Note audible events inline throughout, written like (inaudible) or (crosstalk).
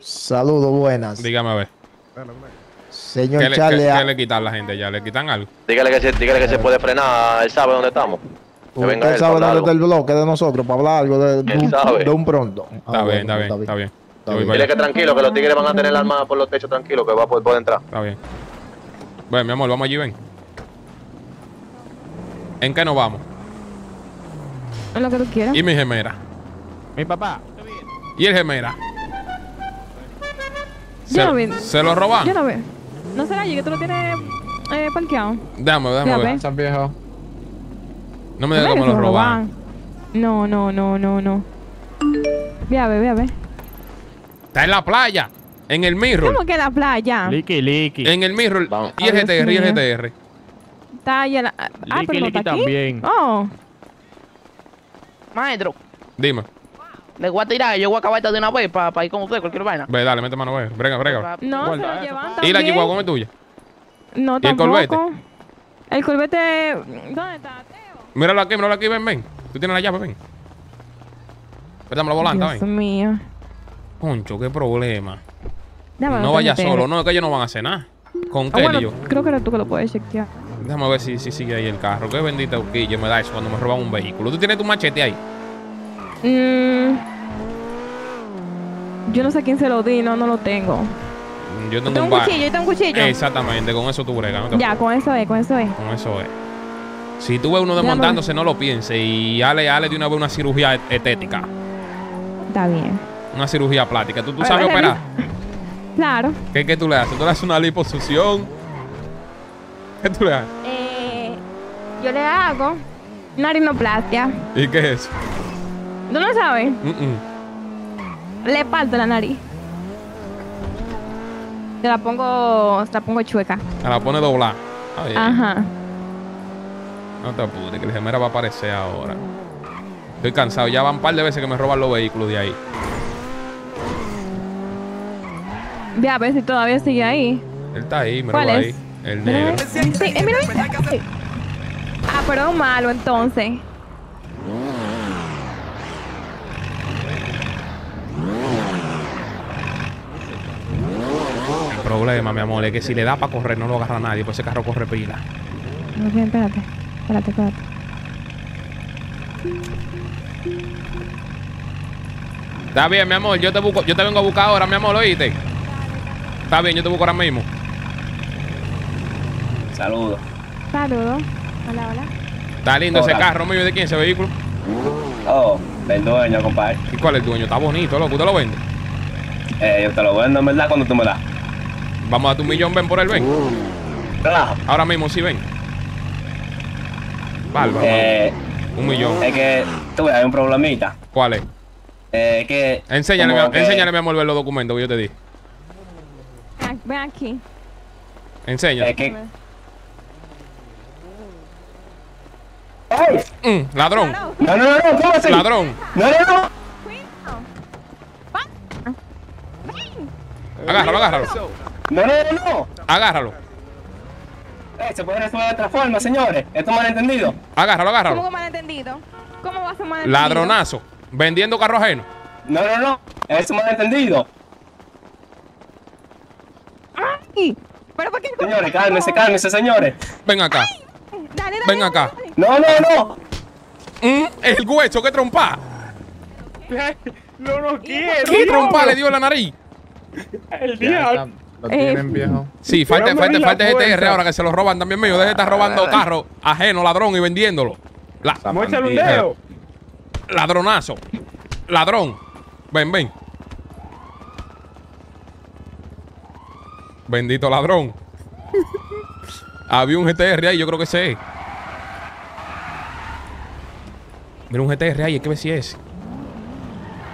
Saludos, buenas. Dígame a ver. Señor ¿Qué le, Charlie, qué- a- qué le quitan a la gente ya? ¿Le quitan algo? Dígale que se, dígale que se puede frenar, él sabe dónde estamos. Que venga él sabe dónde está el bloque de nosotros para hablar algo de, un, sabe. de un pronto. Ah, Está bien, bueno, está bien, está bien. Bien. Dile que tranquilo, que los tigres van a tener la arma por los techos tranquilos, que va a poder, poder entrar. Está bien. Bueno, mi amor, vamos allí, ven. ¿En qué nos vamos? Es lo que tú quieras. ¿Y mi gemera? Mi papá. ¿Y el gemera? Yo ¿Se, no vi- ¿se lo roban? Yo no veo. ¿No será allí que tú lo tienes eh, parqueado? Déjame, déjame ver. ve. Estás viejo. No me ¿Verdad digas se lo roban. No, no, no, no, no. Ve a ver, ve a ver. Está en la playa. En el mirror. ¿Cómo que la playa? Liqui, liqui. En el mirror. Vamos. Y el GTR, y el. GTR. Está ahí en la... Ah, Liqui, pero no está aquí. también. Oh. Maestro, Dime. Le voy a tirar, yo voy a acabar esta de una vez para ir con usted, cualquier vaina. Ve, dale, mete mano, ve. Brega, brega. No, Guarda se lo ¿Y la chihuahua es tuya? No, ¿Y el. Corvette? El Corvette... ¿Dónde está, Teo? Míralo aquí, míralo aquí, ven, ven. Tú tienes la llave, ven. Préstame la volanta, Dios ven. mío. Concho, qué problema. Déjame No GTR. solo, no, es que ellos no van a hacer nada. Con Ah, Kelly bueno, yo. creo que eres tú que lo puedes chequear. Déjame ver si, si sigue ahí el carro. Qué bendito quillo me da eso cuando me roban un vehículo. ¿Tú tienes tu machete ahí? Mm, yo no sé a quién se lo di, no, no lo tengo. Yo tengo Tengo un cuchillo, yo tengo un cuchillo. Exactamente, con eso tú bregas. no Ya, con eso es, con eso es. Con eso es. Si tú ves uno desmontándose, no lo pienses. Y hale, hale de una vez una cirugía estética. Está bien. Una cirugía plástica. ¿Tú, sabes operar? (laughs) Claro. ¿Qué, ¿Qué tú le haces? ¿Tú le haces una liposucción? ¿Qué tú le haces? Eh, yo le hago narinoplastia. ¿Y qué es eso? ¿Tú no sabes? Mm, mm. Le parto la nariz. Se la pongo, se la pongo chueca. Se la pone doblada. Bien. Ajá. No te apures, que el gemera va a aparecer ahora. Estoy cansado. Ya van un par de veces que me roban los vehículos de ahí. Ve a ver si todavía sigue ahí. Él está ahí, me ¿Cuál roba es? ahí. El negro. Sí, eh, mira, mira. Ah, pero malo entonces. El problema, mi amor, es que si le da para correr, no lo agarra nadie. Pues ese carro corre pila. No, bien, espérate. Espérate, espérate. Está bien, mi amor. Yo te busco, yo te vengo a buscar ahora, mi amor, ¿oíste? Está bien, yo te busco ahora mismo. Saludos. Saludos. Hola, hola. Está lindo ese carro mío. ¿De quién ese vehículo? Oh, del dueño, compadre. ¿Y cuál es el dueño? Está bonito, loco. ¿Usted lo vende? Eh, yo te lo vendo, en verdad, cuando tú me das. Vamos a darte un millón, ven por él, ven. Relajo. Ahora mismo sí, ven. Bárbaro. Eh, Un millón. es que, tú ves, hay un problemita. ¿Cuál es? Eh, es que... Enséñale, mi, que- enséñale, mi amor, ver los documentos que yo te di. Ven aquí. Enséñale. Es que... Mm, ladrón. No, no, no, no, ¿cómo así? Ladrón. No, no, no. Agárralo, agárralo. No, no, no, no. Agárralo. Eh, se puede resolver de otra forma, señores. Esto es malentendido. Agárralo, ¿Cómo agárralo. que malentendido? ¿Cómo va a ser malentendido? Ladronazo. Vendiendo carro ajeno. No, no, no. Es un malentendido. Ay, ¿Pero por qué? Señores, cálmense, cálmense, señores. Ven acá. Dale, dale. Ven acá. No, no, no. Mm, el hueso, (laughs) qué trompa. No lo quiero. ¿Qué trompa le dio en la nariz? El diablo. Lo Eh, viejo. Sí, falta, falta, falta GTR ahora que se lo roban también mío. Deje de estar robando carros ajeno, ladrón y vendiéndolo. La- Muéstrale un dedo. ladronazo. Ladrón. Ven, ven. Bendito ladrón. (laughs) Había un GTR ahí, yo creo que ese es. Mira un GTR ahí, hay que ver si es.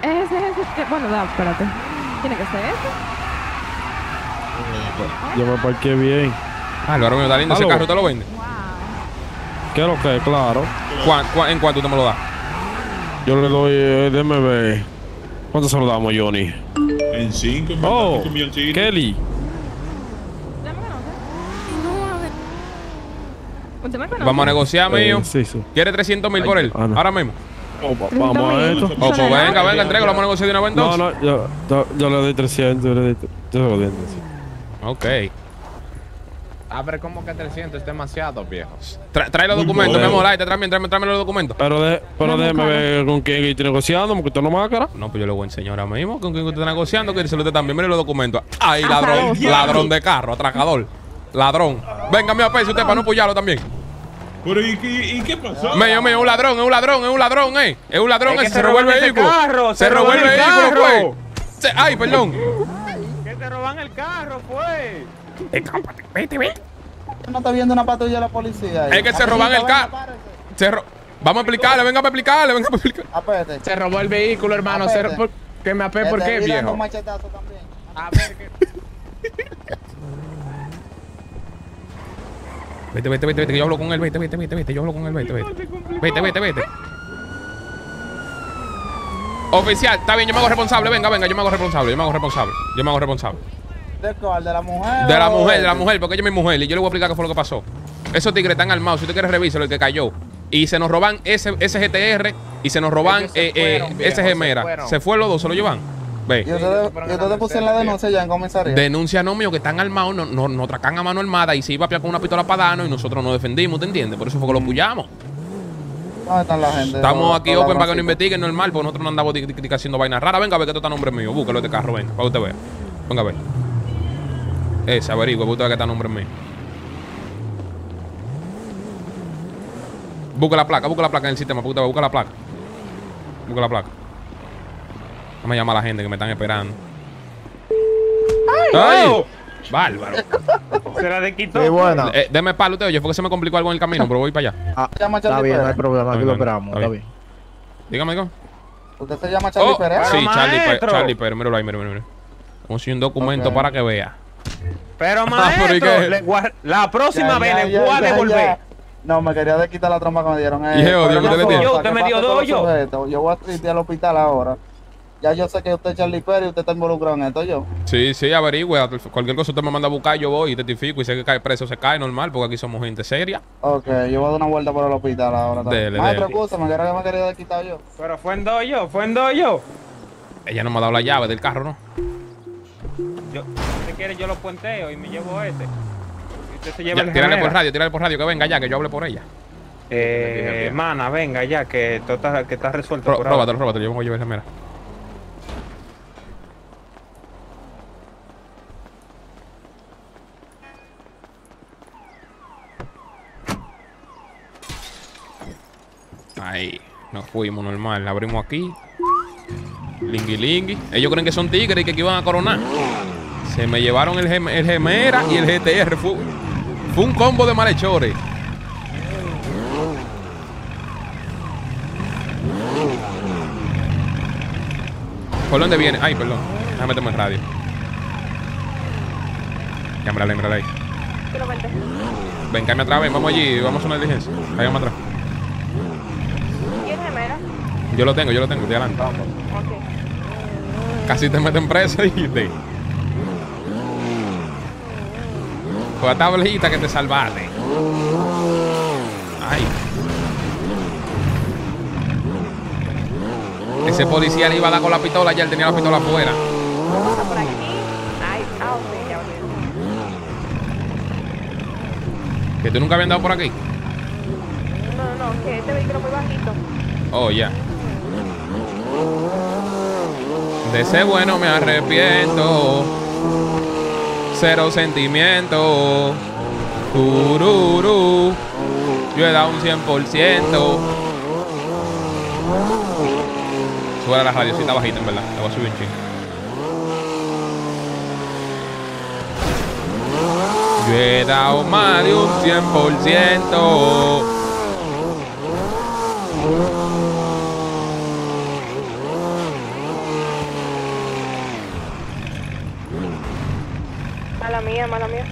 Ese, ese, ese. Bueno, da, espérate. Tiene que ser ese. Yo me parqué bien. Álvaro mío, está lindo ese carro, ¿te lo vende? ¿Qué lo que? Claro. ¿Cuán- cuán- ¿En cuánto te me lo das? Yo le doy, eh, ver. ¿Cuánto se lo damos, Johnny? En 5 Oh, Kelly. Vamos a negociar, mío. Eh, sí, sí. ¿Quiere 300 mil por él? ah, no. Ahora mismo. Oh, va- 30 vamos a esto. Oh, pues venga, venga, entrega, lo vamos a negociar de una vez No, entonces. no, yo, yo, yo le doy 300, yo le doy, yo se lo doy 300. Ok. Ah, pero como que 300 es demasiado, viejo. Tra- trae los documentos, amor. Ahí, te tráeme, tráeme, tráeme los documentos. Pero, de, pero déjeme ver con quién estoy negociando, porque usted no me cara. No, pues yo le voy a enseñar ahora mismo con quién usted está negociando. Que usted también. Mire los documentos. Ay, Ah, ladrón. Ladrón de carro, atracador. Ladrón. Venga, mi peso usted para no pullarlo también. Pero ¿y, qué- y qué pasó? Mío, mío, es un ladrón, es un ladrón, es un ladrón, eh. Es un ladrón Es que ese, se se robó el vehículo. carro, se se robó el vehículo, pues. Se- Ay, perdón. Te roban el carro, pues. No está viendo una patrulla de la policía. ahí. Es que se roban el carro. Ro- Vamos a explicarle, venga para explicarle, venga para explicarle. Apete. Se robó el vehículo, hermano. Se Apete. ro- ¿Que me apé por qué, viejo? un machetazo también. A ver, que... Vete, vete, vete, vete, que yo hablo con él, vete, vete, vete, vete, yo hablo con él, vete, vete. Vete, vete, vete. Oficial, está bien, yo me hago responsable, venga, venga, yo me hago responsable, yo me hago responsable, yo me hago responsable. ¿De cuál? ¿De la mujer? De la mujer, de la mujer, porque ella es mi mujer y yo le voy a explicar qué fue lo que pasó. Esos tigres están armados, si usted quiere revíselo, el que cayó. Y se nos roban ese, ese GTR y se nos roban se eh, eh, viejo, ese se Gemera. fueron. Se fue los dos, se lo llevan. ¿Y Ve. ustedes, y ustedes pusieron la denuncia ya en comisaría? Denuncia no mío que están armados, no, no, nos tracan a mano armada y se iba a pelear con una pistola para darnos y nosotros nos defendimos, ¿te entiendes? Por eso fue que lo puyamos. ¿Dónde están la gente? Estamos aquí open para que nos investiguen normal, porque nosotros no andamos haciendo vainas raras. Venga a ver que esto está nombre mío. Búsquelo este carro, venga, para que usted vea. Venga a ver. Ese, averigüe, para usted vea que está nombre mío. Busca la placa, busca la placa en el sistema, vea, busca la placa. Busca la placa. Vamos a llamar a la gente que me están esperando. ¡Ay! ¡Bárbaro! Se la de quitó. Sí, buena. Eh, deme palo usted, oye, fue que se me complicó algo en el camino, pero voy para allá. Ah, está bien, no hay problema, aquí lo esperamos, está bien. bien. Dígame, dígame. ¿Usted se llama Charlie Oh, Pérez? sí, Charlie, Pe-. Charlie Pérez, míralo ahí, míralo, míralo. Vamos a un documento para que vea. Pero, (laughs) Ah, maestro, le la próxima Ya, vez ya, le ya, voy a devolver. ya. No, me quería de quitar la trompa que me dieron. Eh, Y je, odio pero que una usted le cosa, Usted me dio dos, yo. Yo voy a tristear al hospital ahora. Ya yo sé que usted es Charlie Pérez y usted está involucrado en esto, yo. Sí, sí, averigüe. Cualquier cosa usted me manda a buscar, yo voy y testifico. Y sé que cae preso, se cae normal, porque aquí somos gente seria. Ok, yo voy a dar una vuelta por el hospital ahora. también. Dele, Maestro, dele. que era que me quería de quitar yo. Pero fue en dos yo, fue en dos yo. Ella no me ha dado la llave del carro, ¿no? Yo, si usted quiere, yo lo puenteo y me llevo este. Y usted se lleva Ya, el tírale por radio, tírale por radio, que venga ya, que yo hable por ella. Eh, hermana, venga ya, que esto está, que está resuelto Ró- por ahora. Róbatelo, róbatelo, yo me voy a llevar esa mera. Ahí, nos fuimos normal. Abrimos aquí. Lingui lingui. Ellos creen que son tigres y que aquí van a coronar. Se me llevaron el, Gem- el Gemera y el GTR. Fue, fue un combo de malhechores. ¿Por dónde viene? Ay, perdón. Déjame meterme en radio. Ya, mírala ahí, mírala. Ven, cállame atrás, ven, vamos allí, vamos a una diligencia. Cállame atrás. Yo lo tengo, yo lo tengo, estoy adelante. Ok. Casi te meten preso (laughs) y te. Con la tablita que te salvaste. Ay. Ese policía le iba a dar con la pistola, ya él tenía la pistola afuera. Que tú nunca habías andado por aquí. No, no, no, que este vehículo es muy bajito. Oh, ya. De ese bueno me arrepiento. Cero sentimiento. Tururú. Yo he dado un 100%. Sube la radiocita bajita, en verdad. La voy a subir un. Yo he dado más de un 100%. Mala mía.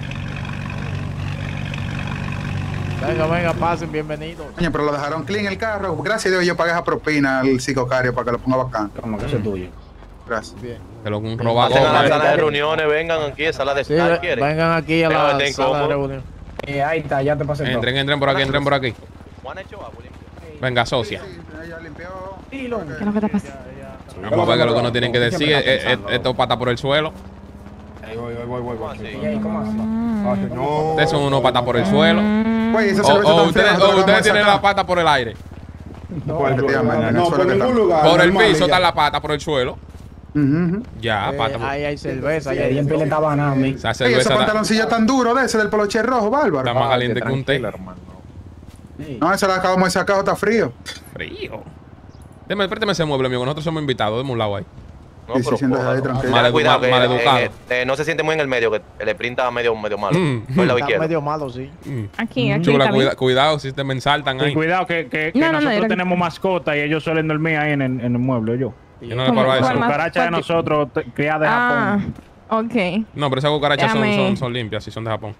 Venga, venga, pasen, bienvenidos. Coño, pero lo dejaron clean el carro. Gracias a Dios yo pagué esa propina al psicocario para que lo ponga bacán. Como que eso es tuyo. Gracias. Bien. Que lo un roba Pasen a la sala de reuniones, vengan aquí a sala de Sí, estar, ¿quieren? vengan aquí a la sala de reunión. Eh, ahí está, ya te pasé todo. Entren, entren por aquí, entren por aquí. Venga, socia. ¿Qué es lo que te pasa? Vamos a ver qué es lo que nos tienen que decir. Eh, eh, Esto pata por el suelo. Ustedes son unos patas por el suelo. Güey, esa O, cerveza o tan ustedes, fría, no o la tienen la pata por el aire. El No, por ningún está. lugar. Por el piso está la pata por el suelo. Ya, Eh, pata ahí hay cerveza, ahí Y hay en pile estaba nada, mi. Esa cerveza ese está, pantaloncillo tan duro de ese del poloche rojo, bárbaro. está más caliente que un té. No, ese lo acabamos de sacar, está frío. Frío. Deme, présteme ese mueble, amigo. Nosotros somos invitados. Deme un lado ahí. No, Sí, pero. Mal cuidado mal- que mal eh, eh, eh, se siente muy en el medio, que el sprint está medio, medio malo. Mm. Por el lado Está izquierdo. medio malo, sí. Mm. Aquí, aquí. Chula, cuida- bien. cuidado si te me ensaltan Y ahí. cuidado que, que, que No, no, no, nosotros era- tenemos mascota y ellos suelen dormir ahí en, el- en el mueble, yo. Yo no le paro a ¿Cuál eso. Cucaracha de ¿Cuál- nosotros, criada de Ah, Japón. ok. No, pero esas cucarachas son, Déjame- son, son limpias, sí, son de Japón.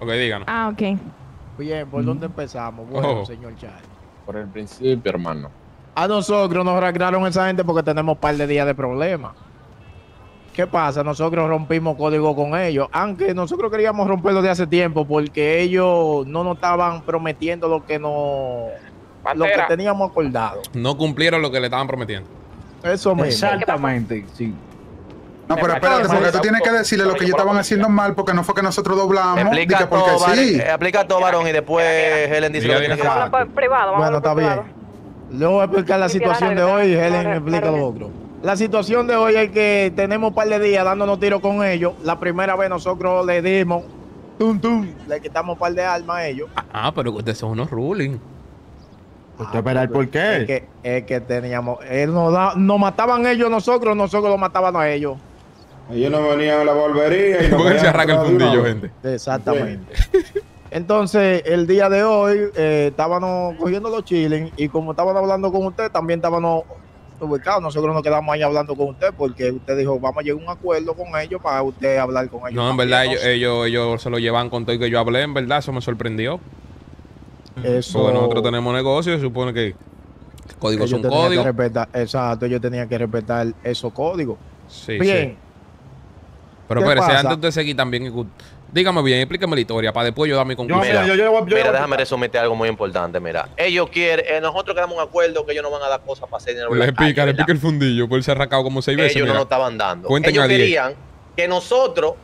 Ok, díganos. Ah, ok. Bien, ¿por dónde empezamos? Bueno, Oh. señor Charlie. Por el principio, hermano. A nosotros nos arreglaron esa gente porque tenemos un par de días de problemas. ¿Qué pasa? Nosotros rompimos código con ellos, aunque nosotros queríamos romperlo de hace tiempo porque ellos no nos estaban prometiendo lo que no lo que teníamos acordado. No cumplieron lo que le estaban prometiendo. Eso mismo. Exactamente, sí. No, pero espérate, porque tú tienes que decirle lo que ellos estaban haciendo mal, porque no fue que nosotros doblamos. Explica porque todo, varón, sí. explica todo, varón, y después Helen dice lo que tiene que privado, Bueno, está bien. Luego voy a explicar la situación de hoy y Helen Claro, explica lo otro. La situación de hoy es que tenemos un par de días dándonos tiros con ellos. La primera vez nosotros le dimos, tum, tum, le quitamos un par de armas a ellos. Ah, pero ustedes son unos ruling. ¿Usted espera el por Es qué? que, es que teníamos, él nos, da- nos mataban ellos nosotros, nosotros los mataban a ellos. Ellos no venían a la barbería y él se arranca el fundillo, gente. Exactamente. Entonces, el día de hoy eh, estábamos cogiendo los chiles y como estaban hablando con usted, también estábamos ubicados. Nosotros nos quedamos ahí hablando con usted porque usted dijo, vamos a llegar a un acuerdo con ellos para usted hablar con ellos. No, en verdad, ellos, ellos, ellos se lo llevan con todo y que yo hablé, en verdad, eso me sorprendió. Eso, Porque nosotros tenemos negocio y supone que códigos son códigos. exacto, ellos tenían que respetar esos códigos. Sí, Bien, sí. Pero ¿Qué espérese, antes de usted seguir también, dígame bien, explíqueme la historia para después yo dar mi conclusión. Mira, yo- yo- yo- yo- mira, déjame resumirte algo muy importante. Mira, ellos quieren, eh, nosotros quedamos un acuerdo que ellos no van a dar cosas para hacer dinero en Le la calle, pica, le pica el fundillo, por él se ha arrancado como seis veces. ellos no nos estaban dando. Cuenten ellos querían que nosotros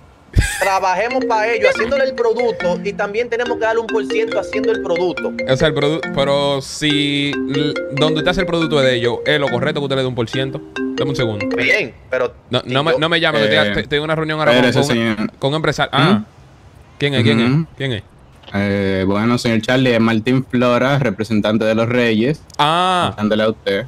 trabajemos para ellos haciéndole el producto y también tenemos que darle un por ciento haciendo el producto. O sea, el producto, pero si donde usted hace el producto es de ellos, es lo correcto que usted le dé un por ciento. Dame un segundo. Bien, pero No, me, yo- no me llame, que Eh, en una reunión ahora con, con, empresario. Ah, ¿quién es? ¿Quién es? ¿Quién es? Eh, bueno, señor Charlie, es Martín Flora, representante de los Reyes. Ah, Dándole a usted.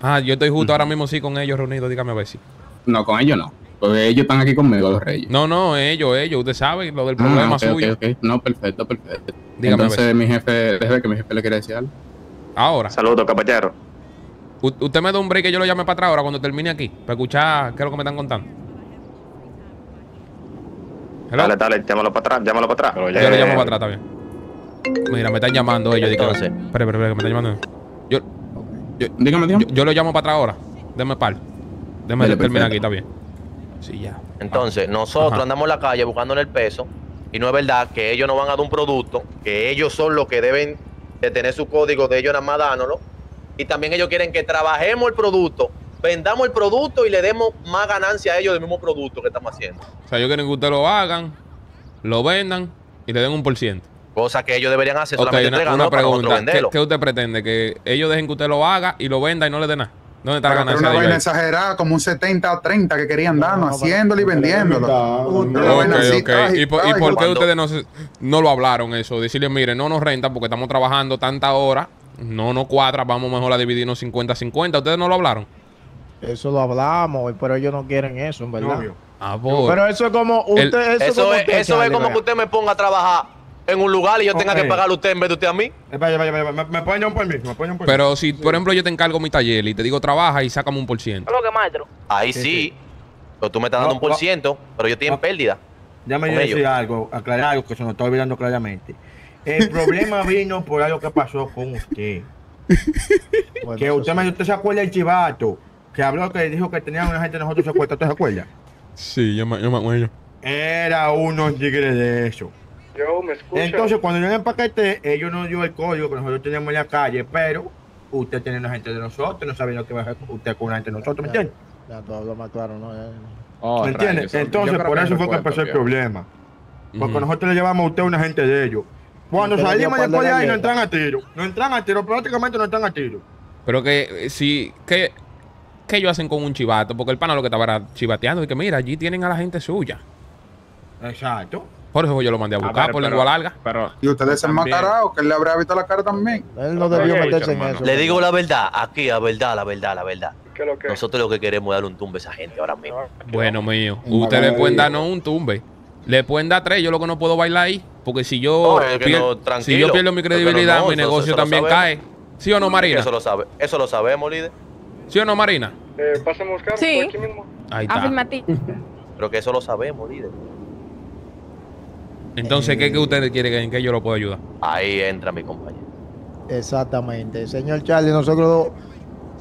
ah, yo estoy justo ahora mismo sí con ellos reunidos, dígame a ver si. No, con ellos no. Porque ellos están aquí conmigo, los Reyes. No, no, ellos, ellos, usted sabe lo del Ah, problema suyo. ok, ok. No, perfecto, perfecto. Dígame a ver. Entonces, mi jefe, déjeme que mi jefe le quiere decir algo. Ahora, Saludos, caballero. u- usted me da un break que yo lo llame para atrás ahora cuando termine aquí, para escuchar qué es lo que me están contando. Hello? dale, llámalo para atrás, llámalo para atrás. Yo lo llamo para atrás, está bien. Mira, me están llamando ellos. Entonces. Espera, espera, espera, que me están llamando. Yo, yo, dígame. yo lo llamo para atrás ahora. Deme par. Déjame Dale, terminar perfecto. aquí, está bien. Sí, ya. Entonces, nosotros Ajá. andamos en la calle buscándole el peso y no es verdad que ellos nos van a dar un producto, que ellos son los que deben de tener su código de ellos nada más dándolo. Y también ellos quieren que trabajemos el producto, vendamos el producto y le demos más ganancia a ellos del mismo producto que estamos haciendo. O sea, yo quiero que ustedes lo hagan, lo vendan y le den un por ciento. Cosa que ellos deberían hacer Ok, solamente una, una para pregunta. ¿Qué, qué usted pretende? ¿Que ellos dejen que usted lo haga y lo venda y no le dé nada? ¿Dónde está la Pero, pero ganancia una de vaina exagerada, como un 70 o 30 que querían darnos, no, haciéndolo y vendiéndolo. Usted- Una vaina así, Ok, ok. ay, ¿Y por, y por qué ustedes no, no lo hablaron eso? Decirle, mire, no nos renta porque estamos trabajando tanta hora, no nos cuadra, vamos mejor a dividirnos 50-50. ¿Ustedes no lo hablaron? Eso lo hablamos, pero ellos no quieren eso, en verdad. Ah, por- Pero eso es como El- usted, eso, Eso como es, usted, eso es como vea. que usted me ponga a trabajar en un lugar y yo tenga que pagarle a usted en vez de usted a mí. Vaya, vaya, vaya. ¿Me, me pueden un permiso? ¿Me pueden un permiso? Pero si, por ejemplo, yo te encargo mi taller y te digo trabaja y sácame un por ciento. lo que maestro? Ahí sí, pero tú me estás dando No, un por ciento, pero yo estoy en No. pérdida. Ya me decir algo, aclarar algo que se nos está olvidando claramente. El (laughs) problema vino por algo que pasó con usted. Bueno, Que usted, sí. me, usted se acuerda del chivato que habló que dijo que tenían una gente de nosotros secuestrados. ¿Usted se acuerda? Sí, yo me, yo me acuerdo. Era unos tigres de eso. Yo me escucho. Entonces, cuando yo le empaqueté, ellos nos dio el código que nosotros teníamos en la calle, pero usted tiene una gente de nosotros, no sabiendo que va a hacer usted con una gente de nosotros, ¿me entiende? Ya tú hablas más claro, ¿no? Ya- Oh, ¿Me entiende? rayos, yo Entonces, por que eso fue que empezó el problema. Porque nosotros le llevamos a usted una gente de ellos. Cuando salimos después de ahí, no entran a tiro. No entran a tiro, prácticamente no entran a tiro. Pero que eh, si. ¿Qué, ¿Qué ellos hacen con un chivato? Porque el pana lo que estaba era chivateando y que mira, allí tienen a la gente suya. Exacto. Por eso yo lo mandé a buscar ver, por pero- lengua larga. Pero Y ustedes se enmascarado, que él le habría visto la cara también. Él no debió meterse en eso. Le digo la verdad, aquí, la verdad, la verdad, la verdad. ¿Qué es lo que? Nosotros lo que queremos es darle un tumbe a esa gente ahora mismo. Bueno, mío. Ustedes le pueden dar no un tumbe. Le pueden dar tres. Yo lo que no puedo bailar ahí. Porque si yo. No, es que pier- no, si yo pierdo mi credibilidad, no, mi negocio también cae. ¿Sí o no, Marina? Eso lo sabe, eso lo sabemos, líder. ¿Sí o no, Marina? Eh, pasemos a buscar Sí. por aquí mismo. Ahí está. Afirmativo. (laughs) Pero que eso lo sabemos, líder. Entonces, ¿qué, qué ustedes quieren que- en qué yo lo puedo ayudar? Ahí entra mi compañero. Exactamente. Señor Charlie, nosotros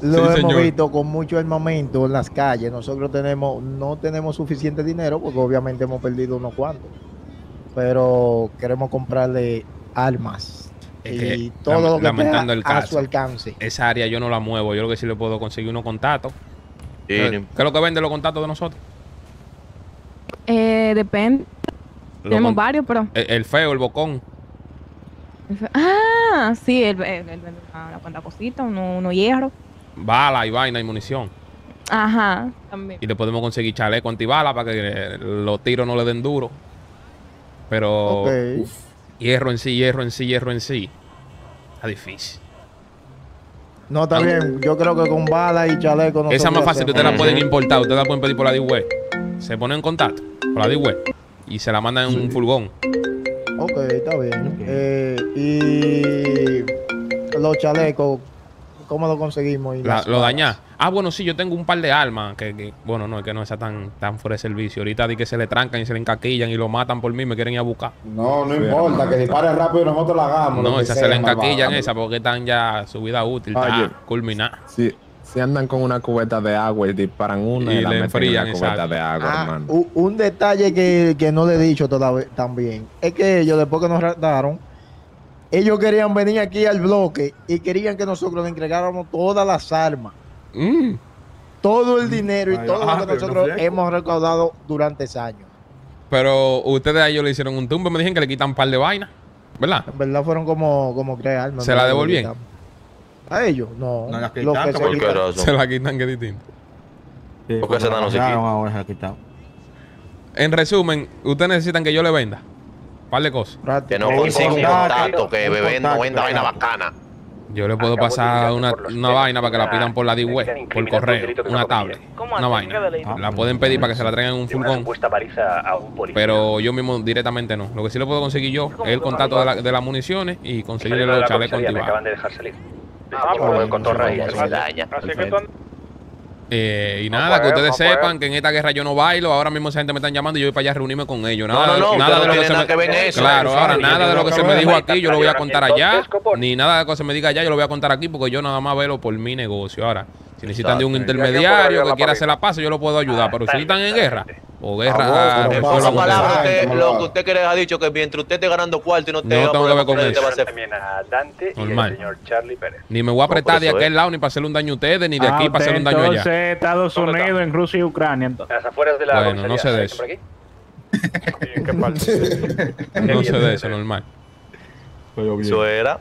lo Sí, hemos señor. visto con mucho armamento en las calles. Nosotros tenemos, no tenemos suficiente dinero porque obviamente hemos perdido unos cuantos. Pero queremos comprarle armas Es y todo lo que lamentando el a caso. su alcance. Esa área yo no la muevo. Yo lo que sí le puedo conseguir unos contactos. Sí, ¿Qué es lo que venden los contactos de nosotros? Eh, depende. Tenemos con- varios, pero. El, el feo, el bocón. Ah, sí, el, el, el- una cuanta cosita, uno, uno hierro. Bala y vaina y munición. Ajá, también. Y le podemos conseguir chaleco antibala para que eh, los tiros no le den duro. Pero Ok. Hierro en sí, hierro en sí, hierro en sí. Está difícil. No, está bien. Yo creo que con balas y chaleco no Esa es más fácil ustedes la pueden importar. Ustedes la pueden pedir por la D-Web. Se ponen en contacto por la D-Web. Y se la mandan en un furgón. Ok, está bien. Eh, y los chalecos, ¿cómo lo conseguimos? Y La- lo daña. Ah, bueno, sí, yo tengo un par de armas. Que, que- bueno, no, es que no está tan, tan fuera de servicio. Ahorita di que se le trancan y se le encaquillan y lo matan por mí. Me quieren ir a buscar. No, no importa, que dispare rápido y nosotros la hagamos. No, que esa sea, se le encaquillan esa porque están ya su vida útil. Oye. Está culminada. si, si andan con una cubeta de agua y disparan una Y y, la le meten en una cubeta exacto. de agua, Ah, hermano. u- un detalle que, que no le he dicho todavía también es que ellos, después que nos raptaron, ellos querían venir aquí al bloque y querían que nosotros le entregáramos todas las armas, Mm. todo el dinero y Ay, todo ah, lo que no nosotros hemos recaudado durante ese año. Pero ustedes a ellos le hicieron un tumbe. Me dijeron que le quitan un par de vainas. ¿Verdad? En verdad fueron como, como tres armas. ¿Se ¿no? la quitamos. A ellos, no. No las que se ¿Por qué quita- razón? Se la quitan, que es distinto. Sí, ¿Por qué ese cuando no se la ahora se la quitaron. En resumen, ustedes necesitan que yo le venda. Par de cosas. Que no Un consiga un contacto, que bebé no venda vaina bacana. Yo le puedo pasar una, una vaina para que la pidan por la D-Web, por correo, una tablet, una vaina. La pueden pedir para que se la traigan en un furgón, pero yo mismo directamente no. Lo que sí le puedo conseguir yo es el contacto de, la- de las municiones y conseguirle los chalecos antibalas. de dejar salir. Ah, pues. Así que tú Eh, y No nada, que ustedes no sepan que en esta guerra yo no bailo. Ahora mismo esa gente me están llamando y yo voy para allá a reunirme con ellos. Nada, no, nada de lo que se me... que ver en eso. Claro, Eso, ahora eso, nada de lo que se me dijo aquí yo lo voy a contar allá. Ni nada de lo que se me diga allá yo lo voy a contar aquí porque yo nada más velo por mi negocio. Ahora, si necesitan de un intermediario que quiera hacer la paz, yo lo puedo ayudar. Pero si están en guerra, o guerra... Ah, bueno, lo que usted- lo que usted quiere ha dicho que mientras usted esté ganando cuarto y no esté No tengo que ver con eso. Normal. Ni me voy a apretar de aquel lado ni para hacerle un daño a ustedes, ni de Ah, aquí para hacerle un daño allá. entonces Estados. Unidos, en Rusia y Ucrania. las afueras de la Bueno, no sé de eso. (laughs) No sé de eso, normal. Eso era.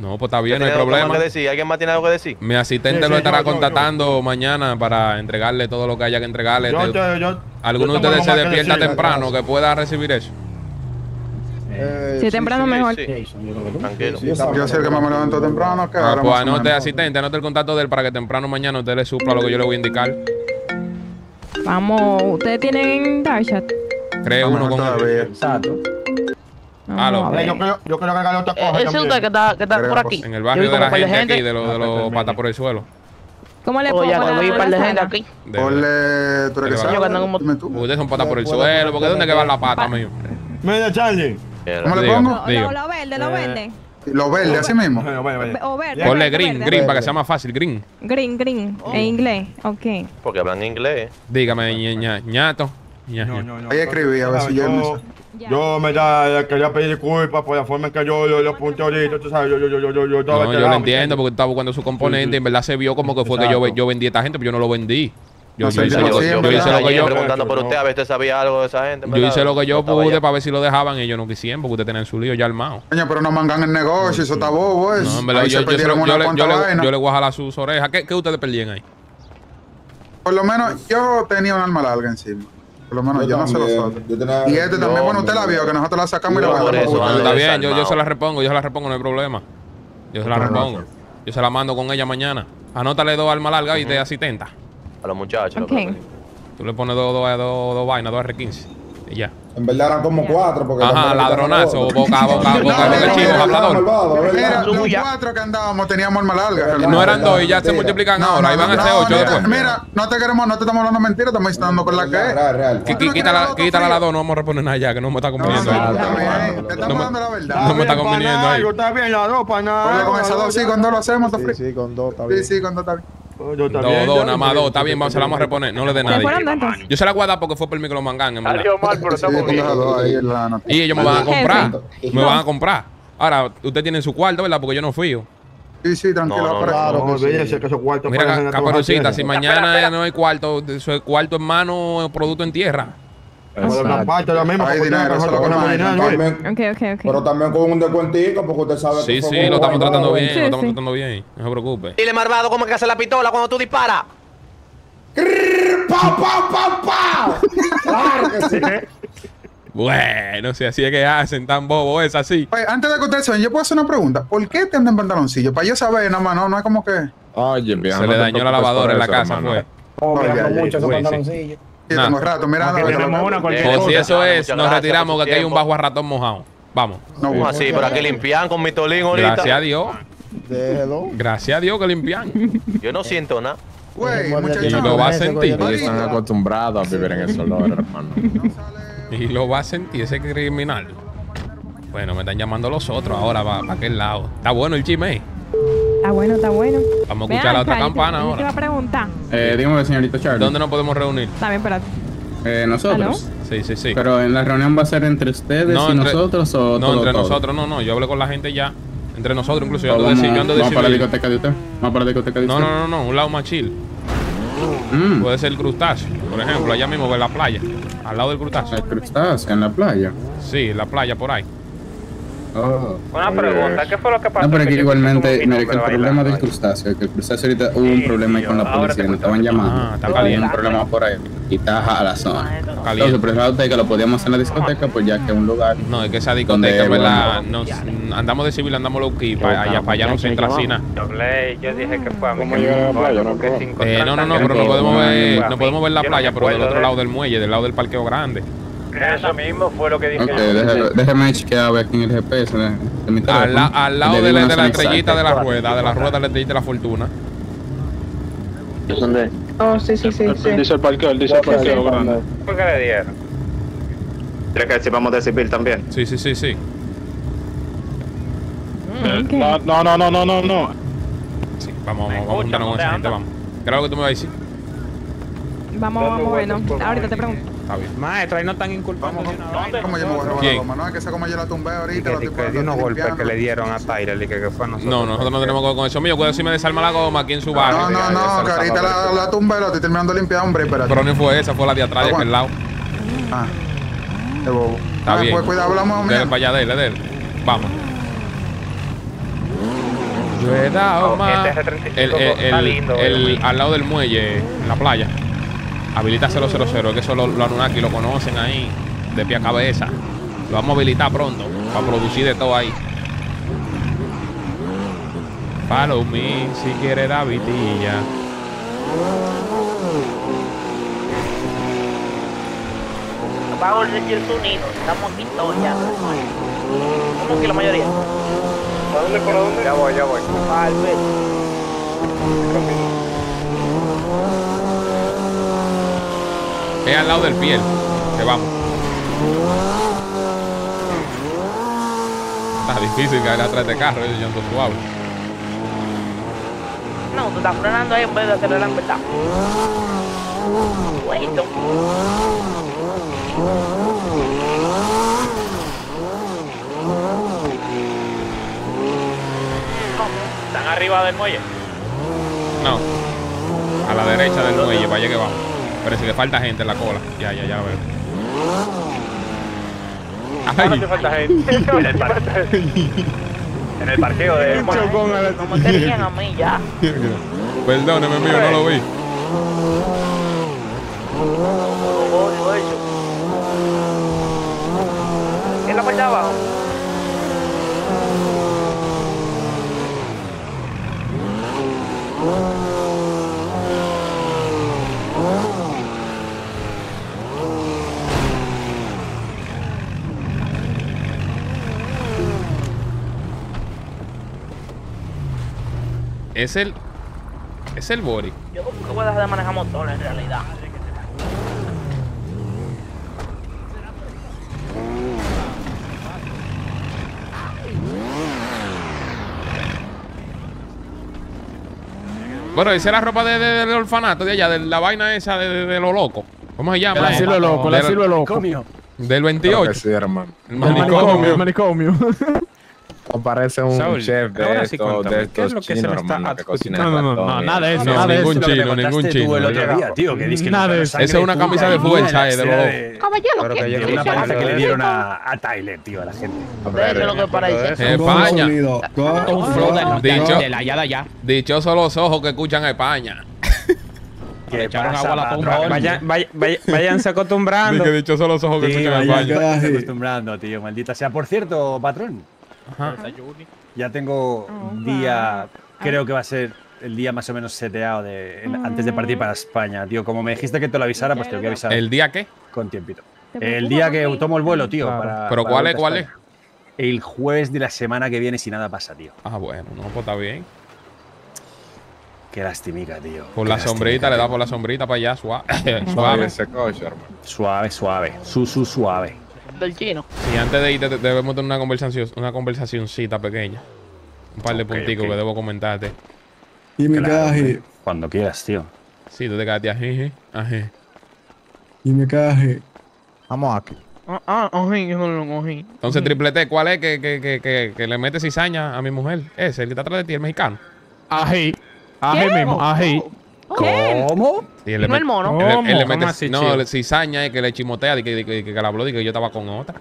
No, pues está bien, no hay ¿Tiene algo más problema. que decir? ¿Alguien más tiene algo que decir? Mi asistente Sí, sí, lo estará yo, yo, yo. contactando mañana para entregarle todo lo que haya que entregarle. Yo, Te- yo, yo- ¿Alguno de ustedes se despierta decir. temprano que pueda recibir eso? Eh, Si sí, es temprano, sí. mejor. Sí, tranquilo. Yo el que más me levanto temprano. que Ah, ahora pues anote asistente, anote el contacto de él para que temprano mañana usted le supla lo que yo le voy a indicar. Vamos, ¿ustedes tienen Darkchat? Cree No, uno con. Exacto. Vamos Aló. a A ver, ver. yo creo, yo creo que otra Eh, cosa Ese usted que está, que está por aquí. En el barrio de la par gente aquí, de los de los Permiso. patas por el suelo. ¿Cómo le pongo Oye, cuando vi un par de la gente aquí. De- Ponle, tú eres que. Ustedes son patas por el suelo, porque ¿dónde que va la pata, mío? Mira, Charlie. ¿Cómo le pongo? Lo, lo, lo verde, lo Eh, verde. Los verdes, así mismo. O verde. Ponle verde, green, verde. green, para que sea más fácil, green. Green, green. En inglés. Ok. Porque hablan inglés. Dígame, ña- ñato. Ya, ya. Ahí escribí, a ver si yo yo, yo me da, quería pedir disculpas por la forma en que yo lo, lo apunté ahorita, tú sabes, yo, yo, yo, yo, yo, yo estaba No, yo lo ¿me entiendo porque estaba buscando su componente. En verdad se vio como que fue que yo, yo vendí a esta gente, pero yo no lo vendí. Yo, No yo hice yo lo, sí, yo verdad. hice lo que yo, preguntando por usted a ver si sabía algo de esa gente. yo hice lo que yo pude para ver si lo dejaban. Ellos no quisieron porque ustedes tenían su lío ya armado. Coño, pero no mangan el negocio, eso está bobo, es. No, en verdad, Ahí yo, se yo, yo una le, cuanta yo, le, yo le voy a jalar sus orejas. ¿Qué, qué ustedes perdían ahí? Por lo menos yo tenía un arma larga encima. Por lo menos yo, no sé los otros. Yo tenía- Y este también, bueno, usted la vio, que nosotros la sacamos y la bajamos. Está bien, yo, yo se la repongo, yo se la repongo, no hay problema. Yo se la repongo. Yo se la mando con ella mañana. Anótale dos armas largas y de asistenta. A los muchachos. Tú le pones dos, dos, dos, dos vainas, dos R15. Y ya. En verdad eran como cuatro. Porque Ajá, ladronazo, boca, boca, boca, boca, no, chivo, hablador. Mira, los cuatro que andábamos teníamos arma larga. No eran dos y ya se multiplican ahora. Ahí van a ser ocho mira, después. Mira, no te queremos, no te estamos hablando mentira, estamos dando con la que es. Real, real. Qui- ¿Tú no qui- quieres Quítala, la dos, no vamos a reponer nada ya, que no me está No, no, conveniendo. te No estamos me- dando la verdad. No me está conveniendo ahí. Está bien la ropa, nada. Ponle con esa dos, sí, con dos lo hacemos, Sí, sí, con dos, está Sí, bien. sí, con dos está bien. Yo está Dos, bien, nada más dos. Está bien, vamos, se la vamos a reponer. No le dé ¿Se fueron nadie. Yo se la guardo porque fue por lo mangan, en verdad. mal, pero Sí, con dos dos ahí en la noticia. Y ellos me van a comprar. Me van a comprar. Ahora, usted tiene su cuarto, ¿verdad? Porque yo no fui. Sí, sí, tranquilo. No, no, pero- Claro No, que sí. que esos cuartos Mira, a caperucita, si mañana no hay cuarto, su cuarto en mano, producto en tierra. Pero también con un descuentico, porque usted sabe Sí, que sí, como lo estamos tratando bien, Sí, lo estamos sí. tratando bien. No se preocupe. Dile, malvado, cómo es que hace la pistola cuando tú disparas. ¡Pau, pau, pau, pau! Claro que sí. Bueno, si así es que hacen tan bobo, es así. Oye, antes de que ustedes se vayan, yo puedo hacer una pregunta. ¿Por qué te andan en pantaloncillo? Para yo saber, nada más, no, no es como que. Oye, vieja, Se no le dañó la lavadora en la casa, hermano. fue. Oh, mucho esos sí. pantaloncillos. Rato, mira. Aquí oye, tenemos lo- una, cualquier O si eso es, Muchas nos retiramos, por que aquí hay un bajo a ratón mojado. Vamos. No, ¿Cómo así? Pero aquí limpian con mi tolín ahorita. Gracias a Dios. Déjelo. Gracias a Dios que limpian. Yo no siento nada. Güey, Y lo va a sentir. están acostumbrados a vivir en ese olor, hermano. Y lo va a sentir ese criminal. Bueno, me están llamando los otros ahora para aquel lado. Está bueno el chisme. Está bueno, está bueno. Vamos a escuchar la otra campana ahora. a preguntar. Eh, dígame, señorito Charlie. ¿Dónde nos podemos reunir? Está bien, espérate. Eh, nosotros. Sí, sí, sí. Pero en la reunión va a ser entre ustedes No, y entre- nosotros o No, todo, entre todo? nosotros, no, no. Yo hablé con la gente ya. Entre nosotros, incluso. Yo ando vamos, de, de vamos para la discoteca de usted. Vamos para la discoteca de No, usted. no, no, no. Un lado más chill. Mm, Puede ser el crustáceo. Por ejemplo, allá mismo en la playa. Al lado del crustáceo. el crustáceo en la playa. Sí, la playa por ahí. Oh. Una pregunta, ¿qué fue lo que pasó? No, pero aquí igualmente, un mire que el problema del crustáceo, que el crustáceo ahorita hubo un problema ahí con la policía, nos estaban llamando. Ah, está Había un problema por ahí y está a la zona. Entonces, Caliente. precisaba usted que lo podíamos hacer en la discoteca, pues ya que es un lugar. No, es que esa Donde, discoteca, verdad, bueno, nos- andamos de civil, andamos low key, para allá, para allá no se entra así nada. Yo hablé, yo dije que fue a mí. ¿Cómo que llegar a la me playa? porque No, cinco Eh, no, no, no, pero no podemos ver, no podemos ver la playa, pero del otro lado del muelle, del lado del parqueo grande. Eso mismo fue lo que dije Ok, yo. déjeme, déjeme chequear a ver aquí en el GPS de, de mi Al, la- al lado de la, de la estrellita de la rueda, de la rueda de la estrellita de la fortuna. ¿Dónde? Oh, sí, sí, sí. Dice el parqueo, él dice el parqueo grande. ¿Por qué le dieron? ¿Crees que si vamos de civil también? Sí, sí, sí, sí. Ok. No, no, no, no, no, no, no. Sí, vamos, vamos, vamos a juntarnos con escucha, esa gente, ¿dónde vamos. ¿Qué era lo que tú me vas a decir? Vamos, vamos, bueno. Ahorita te pregunto. Maestro, ahí no están inculpando de. ¿Cómo yo me voy a robar la goma? No, es que esa goma yo la tumbé ahorita. que, dio unos golpes que le dieron a Tyler y que, que fue a nosotros. No, nosotros no tenemos que ver con eso. Mío, cuando si me desarma la goma aquí en su barrio. No, no, no, que lo ahorita la, la tumbé, la estoy terminando de limpiar, hombre, espérate. Pero no fue esa, fue la de atrás de aquel lado. Ah, qué bobo. Está bien. Pues cuidado, hablamos, Dele mira. para allá, dele, dele. Vamos. Yo he dado más. este R35 El, el, está el- eh. al lado del muelle, en la playa. Habilita 000, que eso lo, lo Anunnaki lo conocen ahí, de pie a cabeza. Lo vamos a habilitar pronto, para producir de todo ahí. Follow me si quiere la vitilla. Va a volver el sonido. Estamos aquí todos ya. ¿Cómo que la mayoría? ¿Para dónde, para dónde? Ya voy, ya voy. Es al lado del piel, que vamos. Está difícil caer atrás de carro, yo ando suave. No, tú estás frenando ahí en vez de acelerar en verdad. Bueno. ¿Están arriba del muelle? No. A la derecha del muelle, vaya que vamos. Pero si le falta gente en la cola. Ya, ya, ya veo. Ahora te falta gente. (laughs) En el, par- en el parqueo de... No me querían a mí ya. Perdóneme, mío, no lo vi. Odio eso. ¿Quién la parte de abajo? Es el. Es el Bori. Yo nunca voy a dejar de manejar motor en realidad. Bueno, esa es la ropa de, de- del orfanato de allá, de la vaina esa de, de- de lo loco. ¿Cómo se llama? El asilo eh? loco, el Del- asilo loco. Del 28. sí, hermano. El El manicomio. (laughs) O parece un Saúl, chef de ahora sí estos, cuéntame, de ¿qué es lo que se chinos, me está hermano, que cocinan No, no, no, nada de eso, No, nada de ningún eso. chino, ningún chino. el otro día, tío, que dices que Nada no de te eso. Esa es una camisa de eh, de Caballero, que ¿qué- yo de qué- una paliza que le dieron a, a Tyler, tío, a la gente. De eso es lo que parece. España. Un flow de. Dichosos los ojos que escuchan a España. Que echaron pasa, agua a la. Vayan, vaya- vaya- váyanse acostumbrando. Dije dichosos los ojos que escuchan España. váyanse acostumbrando, tío, maldita sea. Por cierto, patrón, Ajá. ya tengo un día, creo que va a ser el día más o menos seteado de, en- antes de partir para España, tío. Como me dijiste que te lo avisara, pues te lo voy a avisar ¿El día qué? con tiempito. ¿Te El día que tomo el vuelo, tío. Claro. para- ¿Pero para cuál es? ¿Cuál es? El jueves de la semana que viene, si nada pasa, tío. Ah, bueno, no, pues está bien. Qué lastimica, tío. Por Qué la sombrita, le da por la sombrita para allá, suave. Suave. Suave, suave. Su, su, suave. Del chino. Y antes de ir, debemos tener una conversación, una conversacioncita pequeña. Un par de Ok, punticos que debo comentarte. Y me Claro, caje, Cuando quieras, tío. Sí, tú te quedaste ají, ají. y me caje. Vamos aquí. Ah, ah, ojín, yo no lo ojín. Entonces, triple T, ¿cuál es que, que, que, que, que le mete cizaña a mi mujer? Ese, el que está atrás de ti, el mexicano. Ají. Ají mismo, ají. ¿Cómo? Sí, él ¿No el mono? él- él ¿Cómo? le ¿Cómo mete, así, no, le cizaña es que le chimotea de que, de que, que, que le habló de que yo estaba con otra.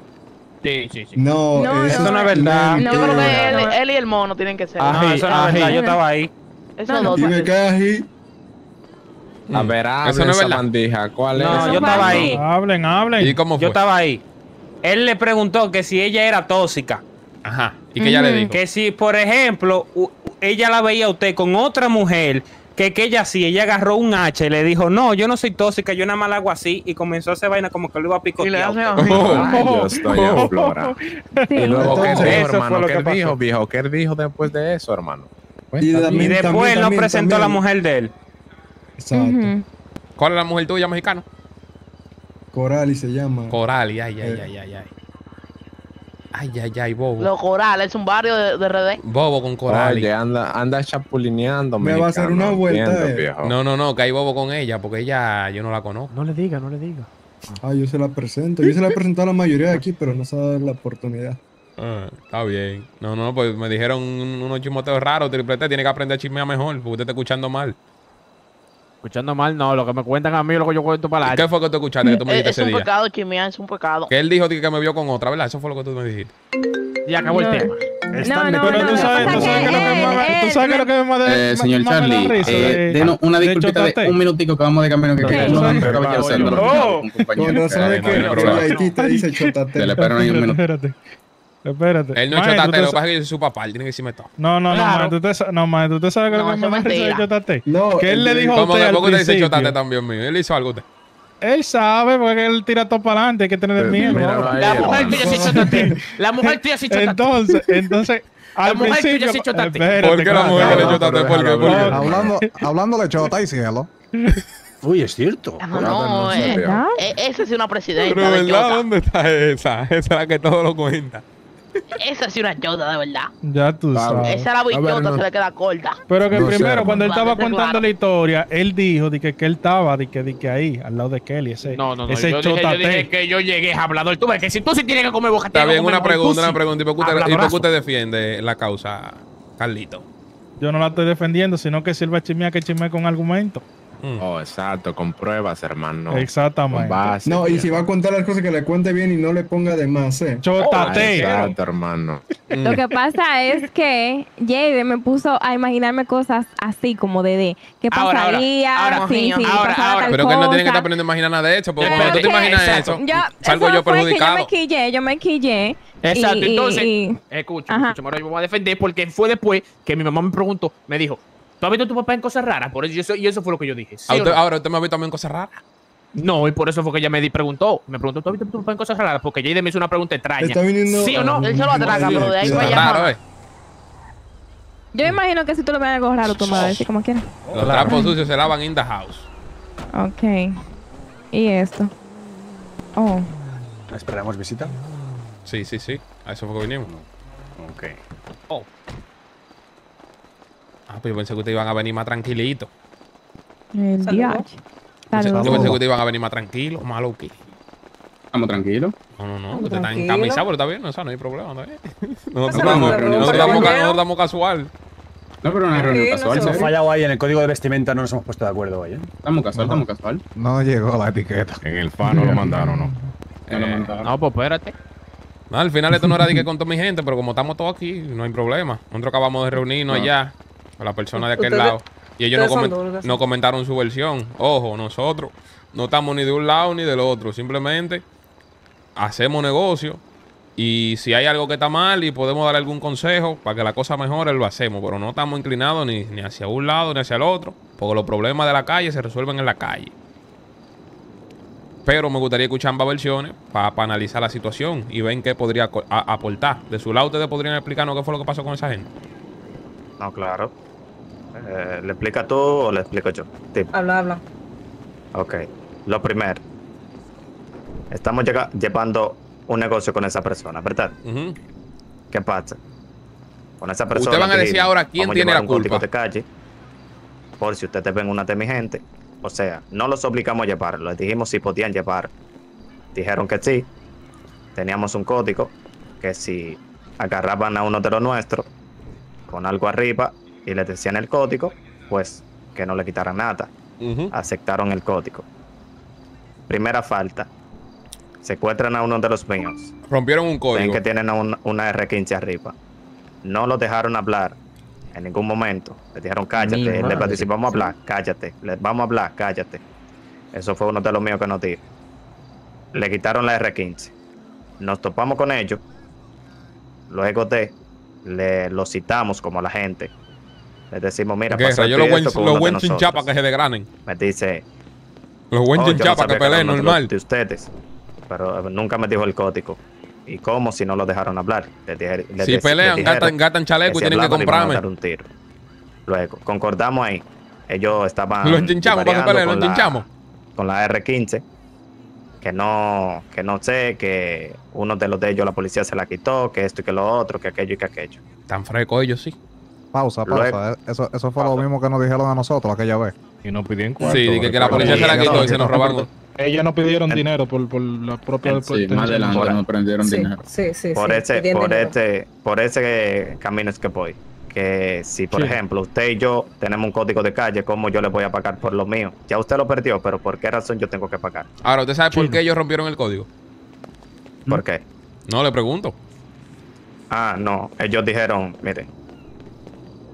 Sí, sí, sí. No, No, eso no es verdad. Yo creo que él, él y el mono tienen que ser. Ah, No, eso no es verdad. Yo estaba ahí. Eso No, no, Y me caje. A ver, Mm. Eso no es verdad. bandija, ¿cuál es? No, Eso yo estaba ahí. Hablen, hablen. ¿Y cómo fue? Yo estaba ahí. Él le preguntó que si ella era tóxica. Ajá. ¿Y que ella le dijo? Que si, por ejemplo, ella la veía a usted con otra mujer, que, que ella sí, ella agarró un hacha y le dijo, no, yo no soy tóxica, yo nada más la hago así, y comenzó a hacer vaina como que lo iba a Y le picotear. Oh. Ay, Dios, doña Flora. Sí. Y luego, ¿qué dijo, hermano? lo ¿Qué que él dijo, viejo? ¿Qué él dijo después de eso, hermano? Y, Cuéntame. también, Y después también, no también, presentó a la mujer de él. Exacto. ¿Cuál es la mujer tuya mexicana? Coral y se llama. Coral, y ay, ay, Eh. ay, ay, ay. Ay, ay, ay, bobo. Los corales, es un barrio de, de RD. Bobo con coral. Oye, anda, anda chapulineando, Me va a hacer una vuelta, eh. No, no, no, que hay bobo con ella, porque ella, yo no la conozco. No le diga, no le diga. Ah, yo se la presento. Yo se la he presentado a la mayoría de aquí, pero no se ha dado la oportunidad. Ah, está bien. No, no, pues me dijeron un- unos chismoteos raros, triple T, tiene que aprender a chismear mejor, porque usted está escuchando mal. Escuchando mal, no. Lo que me cuentan a mí es lo que yo cuento para la ¿Qué fue que tú escuchaste que tú me Es, dijiste es ese un día? pecado, Chimia, es un pecado. Que él dijo que me vio con otra, ¿verdad? Eso fue lo que tú me dijiste. Y acabó No. el tema. Están no, Pero no, tú lo que sabes, pasa tú es sabes que que lo que más, tú él- sabes que lo que más de, Eh, señor Charlie, eh, de- denos una disculpita de un minutico que vamos de camino que queremos acaba de hacerlo, Oh. un compañero Con razón que- es que no hay problema. Haití te dice chotate. Te le espero ahí un minuto. Espérate. Espérate. Él no es chotate, lo que sa- pasa es que yo soy su papá, él tiene que decirme todo. No, no, no, Claro. maestro, usted sa- no, maestro, usted sabe que lo No, que eso me mentira. chotate. No, Que él le el- dijo a ¿Cómo usted que poco te dice chotate también mío? Él hizo algo a usted. Él sabe porque él tira todo para adelante, hay que tener Pero miedo. míralo ahí, La mujer tuya sí chotate. La mujer tuya sí chotate. Entonces, entonces, (laughs) al mujer tuya sí chotate. ¿Por qué la mujer le no, chotate? ¿Por qué? Hablando, hablando de chota y cielo. (laughs) Uy, es cierto. No, no, no eh, eh, esa es una presidenta Pero de ¿verdad? ¿Dónde está esa? (laughs) Esa es la que todo lo cuenta. Esa sí una chota, de verdad. Ya tú sabes. Esa la bichota no- se le queda corta. Pero que No primero, cuando él estaba contando claro. la historia, él dijo de que, que él estaba de que, de que ahí, al lado de Kelly. Ese, No, no, no. ese Yo dije, yo dije que yo llegué hablador. Tú ves que si tú sí tienes que comer boca, Está bien, una pregunta, una pregunta. ¿Y por qué usted, defiende la causa, Carlito? Yo no la estoy defendiendo, sino que sirva chismear que chismear con argumentos. Oh, exacto, con pruebas, hermano. Exactamente. Con base. No, y si va a contar las cosas que le cuente bien y no le ponga de más, ¿eh? Chótate. Exacto, hermano. Lo que pasa es que Jade me puso a imaginarme cosas así como de, de qué Ahora, ahora, pasaría ahora, si, si ahora, ahora. Pero que él no tiene que estar aprendiendo a imaginar nada de eso, porque cuando tú te imaginas exacto. eso, Yo, salgo eso yo perjudicado. yo me quillé, yo me quillé. Exacto, y- entonces, y- escucha, Ajá. escucha, ahora yo me voy a defender porque fue después que mi mamá me preguntó, me dijo, ¿tú has visto a tu papá en cosas raras? Por eso, yo, y eso fue lo que yo dije. ¿sí A o usted- no? ahora usted me ha visto también cosas raras. No, y por eso fue que ella me di- preguntó. Me preguntó, ¿tú has visto a tu papá en cosas raras? Porque Jade me hizo una pregunta extraña. Está viniendo- ¿Sí o no? Él se lo atraga, pero de ahí allá. Raro, ¿eh? Yo me imagino que si tú le ves algo raro, tú me vas a decir como quieras. Los trapos sucios se lavan in the house. Ok. ¿Y esto? Oh. ¿Esperamos visita? Sí, sí, sí. A eso fue que vinimos. Ok. Oh. Ah, pues yo pensé que ustedes iban a venir más tranquilitos. El DH. Yo pensé que ustedes iban a venir más tranquilos, más low key. Estamos tranquilos. No, no, no. Ustedes están tranquilo. encamisados, pero está bien. O sea, no hay problema. ¿no? (laughs) Nosotros estamos, no es nosotros estamos, casual. No, pero una reunión casual. Hemos ¿sí? fallado ahí en el código de vestimenta, no nos hemos puesto de acuerdo hoy, ¿eh? Estamos casual, estamos casual. No llegó la etiqueta. En el FANO lo mandaron, ¿no? Eh, No, pues espérate. No, al final esto no era de que con toda mi gente, pero como estamos todos aquí, no hay problema. Nosotros acabamos de reunirnos No. allá con la persona de aquel lado. Y ellos no, son no comentaron su versión. Ojo, nosotros no estamos ni de un lado ni del otro. Simplemente hacemos negocio. Y si hay algo que está mal y podemos dar algún consejo para que la cosa mejore, lo hacemos. Pero no estamos inclinados ni, ni hacia un lado ni hacia el otro. Porque los problemas de la calle se resuelven en la calle. Pero me gustaría escuchar ambas versiones para analizar la situación y ver en qué podría a- aportar. De su lado, ustedes podrían explicarnos qué fue lo que pasó con esa gente. No, claro. Eh, ¿Le explica tú o le explico yo? Habla, habla. ok. Lo primero. Estamos llevando un negocio con esa persona, ¿verdad? ¿Qué pasa? Con esa persona. Ustedes van a decir ahora quién vamos a tiene llevar la un código culpa. de calle. Por si ustedes ven una de mi gente. O sea, no los obligamos a llevarlo. Les dijimos si podían llevar. Dijeron que sí. Teníamos un código que si agarraban a uno de los nuestros con algo arriba y les decían el código, pues que no le quitaran nada. Aceptaron el código. Primera falta. Secuestran a uno de los míos. Rompieron un Ven código. que tienen un- una R15 arriba. No los dejaron hablar en ningún momento. Les dijeron, cállate. Les va a hablar, cállate. Les vamos a hablar, cállate. Eso fue uno de los míos que nos dijo. Le quitaron la R15. Nos topamos con ellos. Luego de, le, los citamos como la gente. Les decimos, mira, pasó yo los buen, los buen chinchapa que se degranen. Me dice, Los buen "Oh, yo no chinchapa que peleen normal. De ustedes. Pero eh, nunca me dijo el código. ¿Y cómo si no lo dejaron hablar? Les dije- les Si pelean, les gastan chaleco y tienen que comprarme. un tiro. Luego, concordamos ahí. Ellos estaban. Los chinchamos para que peleen, los con la- chinchamos. Con la R15. Que no, que no sé, que uno de los de ellos la policía se la quitó, que esto y que lo otro, que aquello y que aquello. Tan fresco ellos, sí. Pausa, pausa. Eh, Eso, eso fue lo mismo que nos dijeron a nosotros aquella vez. Y nos pidieron cuarto. Sí, que- que la policía se la quitó y se nos robaron. Ellos no pidieron dinero por, por la propia Sí, protección. Por- Sí, sí, sí. por sí, ese, por dinero. este, por ese camino es que voy. Que si, por Sí. ejemplo, usted y yo tenemos un código de calle, ¿cómo yo le voy a pagar por lo mío? Ya usted lo perdió, pero ¿por qué razón yo tengo que pagar? Ahora, ¿usted sabe por qué ellos rompieron el código? ¿Por qué? No, le pregunto. Ah, no. Ellos dijeron, mire,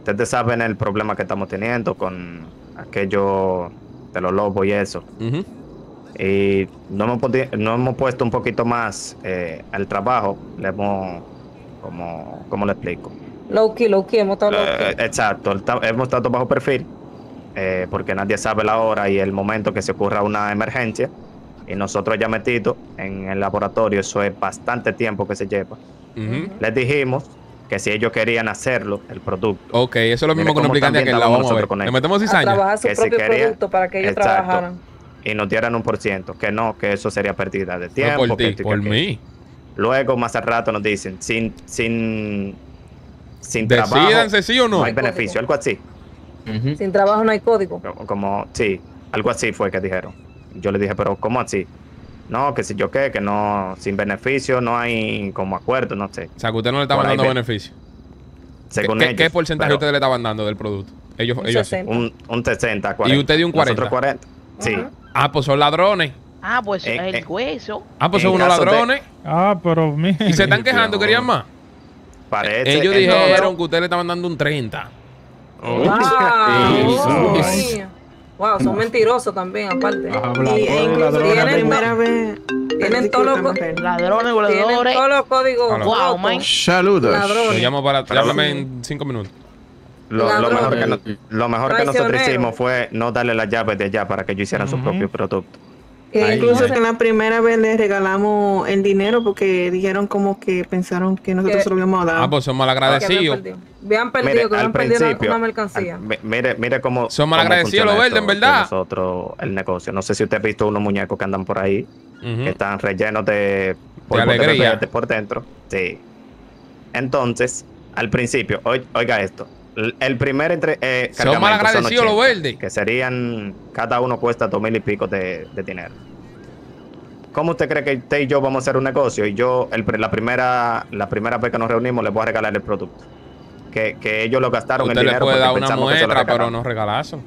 ustedes saben el problema que estamos teniendo con aquello de los lobos y eso. Y no hemos, no hemos puesto un poquito más eh, al trabajo. Le hemos, como, ¿cómo le explico? Low key, low key, hemos estado low key. Eh, exacto, está- hemos estado bajo perfil eh, porque nadie sabe la hora y el momento que se ocurra una emergencia. Y nosotros ya metidos en el laboratorio, eso es bastante tiempo que se lleva. Les dijimos que si ellos querían hacerlo, el producto. Ok, eso es lo mismo Mire que estábamos Vamos a ver. con Le metemos A cizaña. trabajar su Que si propio quería- producto para que ellos Exacto. trabajaran. Y nos dieran un por ciento. Que no, que eso sería pérdida de No tiempo. por que ti, que por mí. Luego, más al rato, nos dicen, sin, sin, sin trabajo. Decídanse sí o no. No hay beneficio, algo así. Sin trabajo no hay código. Como- Como, sí, algo así fue que dijeron. Yo le dije, pero ¿cómo así? No, que si yo qué, que no, sin beneficio no hay como acuerdo, no sé. O sea, que usted no le estaban Por ahí dando ve- beneficio. Según ¿Qué, ellos. qué porcentaje pero ustedes le estaban dando del producto? Ellos, Un ellos sí. 60. Un, un 60, 40. Y usted dio un 40. Nosotros 40. Sí. Ah, pues son ladrones. Ah, pues Eh, el eh. hueso. Ah, pues son unos caso de- ladrones. Ah, pero mi. Y se están quejando, querían más. Parece. Ellos eh, no, no. dijeron que ustedes le estaban dando un 30. Wow, Eso. Mío. Wow, son mentirosos también, aparte. Y- e incluso tienen, primera vez. Tienen todos los, Ladrones, tienen todos los códigos. Wow, man. Saludos. Lo Ladrones. llamo para. En 5 minutos. Lo, mejor, que, no- lo mejor que nosotros hicimos fue no darle las llaves de allá para que ellos hicieran su propio producto. Que Ay, incluso que la primera vez les regalamos el dinero porque dijeron como que pensaron que nosotros se lo habíamos dado. Ah, pues habían malagradecidos. perdido. Habían perdido, Mire, que al habían perdido una mercancía. mire, mire cómo. Son malagradecidos los verdes, en verdad. Nosotros, el negocio. No sé si usted ha visto unos muñecos que andan por ahí, que están rellenos de. polvo alegría. por dentro. Sí. Entonces, al principio, oi- oiga esto. El primer entre, eh, Son cargamento malagradecidos los 80, verdes. Que serían. Cada uno cuesta dos mil y pico de, de dinero. ¿Cómo usted cree que usted y yo vamos a hacer un negocio? Y yo, el, la, primera, la primera vez que nos reunimos, les voy a regalar el producto. Que, que ellos lo gastaron Usted el le dinero puede porque dar una pensamos que se lo muestra, pero no regalazo.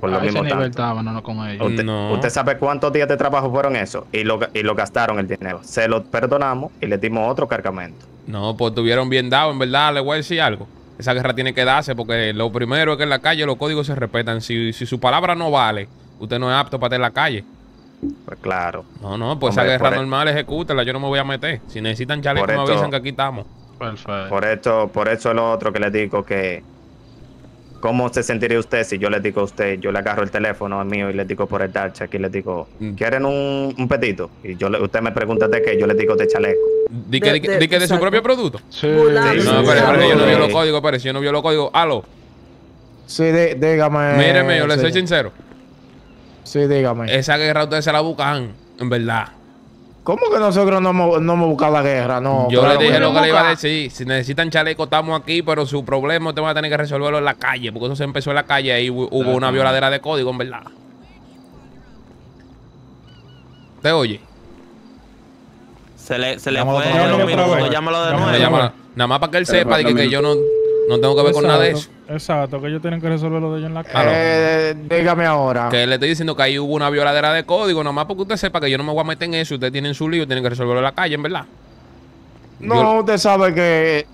Por lo a ese mismo nivel tanto. estaban, no, no con ellos. Usted, No. usted sabe cuántos días de trabajo fueron eso y lo, y lo gastaron el dinero. Se lo perdonamos y le dimos otro cargamento. No, pues tuvieron bien dado, en verdad, le voy a decir algo. Esa guerra tiene que darse porque lo primero es que en la calle los códigos se respetan. Si, si su palabra no vale, usted no es apto para estar en la calle. Pues claro. No, no, pues Hombre, esa guerra e- normal, ejecútela, yo no me voy a meter. Si necesitan chaleco, me esto- avisan que aquí estamos. Perfecto. Por esto, por eso es lo otro que le digo que ¿cómo se sentiría usted si yo le digo a usted, yo le agarro el teléfono mío y le digo por el Darch, aquí le digo, Mm. ¿quieren un, un petito? Y yo le- usted me pregunta de qué, yo le digo de chaleco. Di que de, De- de- di que de su propio producto. Sí. No, pero yo no vio los códigos, pero si yo no vio los códigos, aló, Sí, dí- dígame. míreme, yo le soy sincero. Sí, dígame. Esa guerra ustedes se la buscan, en verdad. ¿Cómo que nosotros no hemos, no hemos buscado la guerra? No, Yo claro le dije lo que le iba a decir. Si necesitan chaleco, estamos aquí, pero su problema usted va a tener que resolverlo en la calle, porque eso se empezó en la calle y hubo hubo una violadera de código, en verdad. ¿Te oye? Se le, se le Llámalo fue de nuevo. Nada más para que él sepa de que, lo que yo no, no tengo que ver con nada de eso. Exacto, que ellos tienen que resolverlo de ellos en la casa. Aló. Eh, dígame ahora. Que le estoy diciendo que ahí hubo una violadera de código, nada más porque usted sepa que yo no me voy a meter en eso. Ustedes tienen su lío, tienen que resolverlo en la calle, en verdad. No, usted sabe que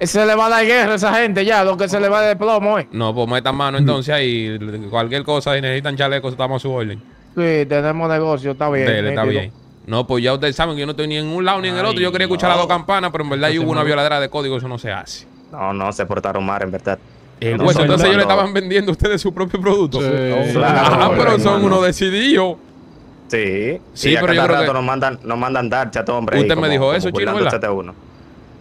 se le va a dar guerra a esa gente ya, lo que se le va de plomo, ¿eh? No, pues metan mano entonces ahí. Cualquier cosa, si necesitan chalecos, estamos a su orden. Sí, tenemos negocio, está bien. Dele, está bien. No, pues ya ustedes saben que yo no estoy ni en un lado ni en el otro. Yo quería escuchar las dos campanas, pero en verdad hubo una violadera de código, eso no se hace. No, no, se portaron mal, en verdad. No, hueso, no, entonces ellos le estaban vendiendo a ustedes su propio producto. Sí, ah, claro, pero son unos decididos. Sí, Sí, y pero yo cada creo rato que- nos mandan, nos mandan dar chat, hombre. ahí Usted me como- dijo como eso, chino, uno.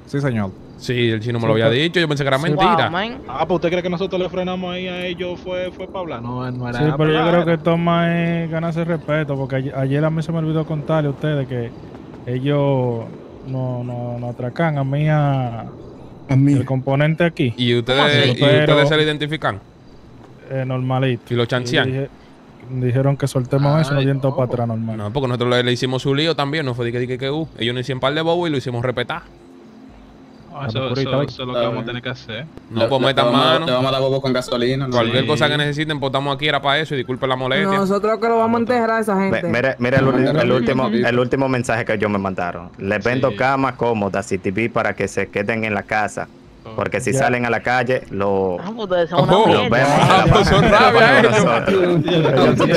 Sí, señor. Sí, el chino me lo había dicho. Yo pensé que era mentira. Ah, pues usted cree que nosotros le frenamos ahí a ellos fue, fue para hablar. No, no era Sí, pero yo creo que toma es ganarse respeto, porque ayer, a mí se me olvidó contarle a ustedes que ellos no, no, no atracan a mí a, A mí. el componente aquí. Y ustedes, y Pero- ustedes se le identifican. Eh, normalito. Y lo chancean. Y dije- dijeron que soltemos eso, nos dieron todo para atrás normal. No, porque nosotros le, le hicimos su lío también. No fue de que, de que, que, uh, ellos nos hicieron par de bobo y lo hicimos respetar. Ah, eso, eso- eso es lo que vamos a tener que hacer. No, pues metan le vamos, mano. Le vamos a dar bobo con gasolina. ¿no? Cualquier Sí. cosa que necesiten, pues estamos aquí, era para eso. Y disculpen la molestia. Nosotros que lo vamos a enterrar a esa gente. Mire, mire el, Mira, el último, mira. el último mensaje que ellos me mandaron. Les vendo camas cómodas y TV para que se queden en la casa. Porque si Ya. salen a la calle, lo, Ah, pues ustedes son Ojo. los vemos. Ah, pues son rabia ellos.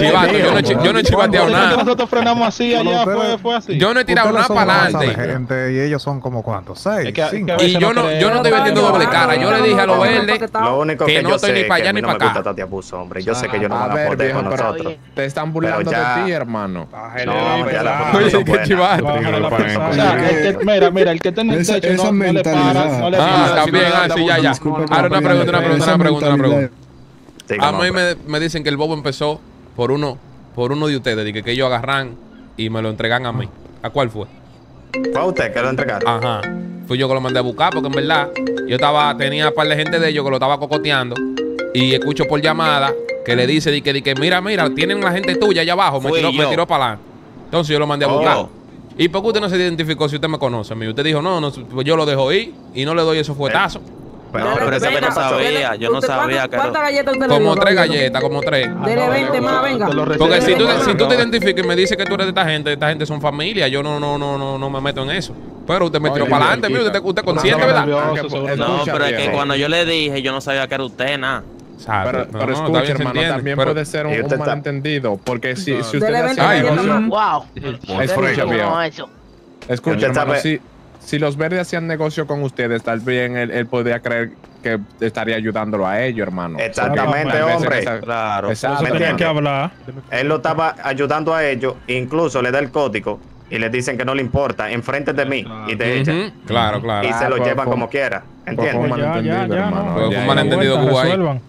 Chivato, yo no, he chi- yo no he chivateado ¿Por qué nada. nosotros frenamos así allá? Fue, fue así. Yo no he tirado nada para adelante. gente y ellos son como cuántos, seis, Es que- cinco. Y yo no, yo no estoy vendiendo doble cara. Yo le dije a los verdes Lo único que que, no yo estoy ni para allá ni no para me gusta acá. tanto abuso, hombre. Yo sé que ellos no van a poder con nosotros. Te están burlando de ti, hermano. No, ya la Oye, qué chivato. Mira, mira, el que está en el Esa- techo no, le mentalidad. para, no le Ah, también, ah, ya, ya. Ahora una pregunta, una pregunta, una pregunta, una pregunta. A mí me, me dicen que el bobo empezó por uno, por uno de ustedes, de que, que ellos agarran y me lo entregan a mí. ¿A cuál fue? Fue a usted que lo entregaron. Ajá. Fui yo que lo mandé a buscar porque en verdad yo estaba, tenía un par de gente de ellos que lo estaba cocoteando y escucho por llamada que le dice di que, di que mira, mira, tienen la gente tuya allá abajo, me Fui tiró, me tiró para adelante. Entonces yo lo mandé a Oh. ¿Y por qué usted no se identificó si usted me conoce? amigo? Usted dijo, no, no, pues yo lo dejo ir y no le doy esos fuetazos. No, pero eso que no sabía. Yo no ¿Usted sabía cuántas- que ¿Cuántas galletas usted le Como tres galletas, como tres. Dele 20 más, venga. Porque si tú, si tú te 20. identificas y me dices que tú eres de esta gente, esta gente son familia, yo no, no, no, no, no me meto en eso. Pero usted me tiró para adelante. Usted, usted consciente, ¿verdad? No, pero es que cuando yo le dije, yo no sabía que era usted, nada. Pero, no, pero no, escucha, bien, hermano, entiende, también pero- puede ser un, malentendido. Porque si, si Dele usted 20 hace galletas negocio. Wow. Escucha, No, viejo. eso. Escucha, hermano, si, si los verdes hacían negocio con ustedes, tal vez él, él podría creer que estaría ayudándolo a ellos, hermano. Exactamente, hombre. esa- Claro. Exacto, ¿Me entiendes? hermano. hablar. Él lo estaba ayudando a ellos, incluso le da el código y le dicen que no le importa, enfrente de mí y te echan. Claro, claro. Y se lo Ah, llevan como quiera. fue un ¿Entiendes? malentendido, Ya, ya, ya, hermano. no. Fue un malentendido que hubo ahí. Resuelvan.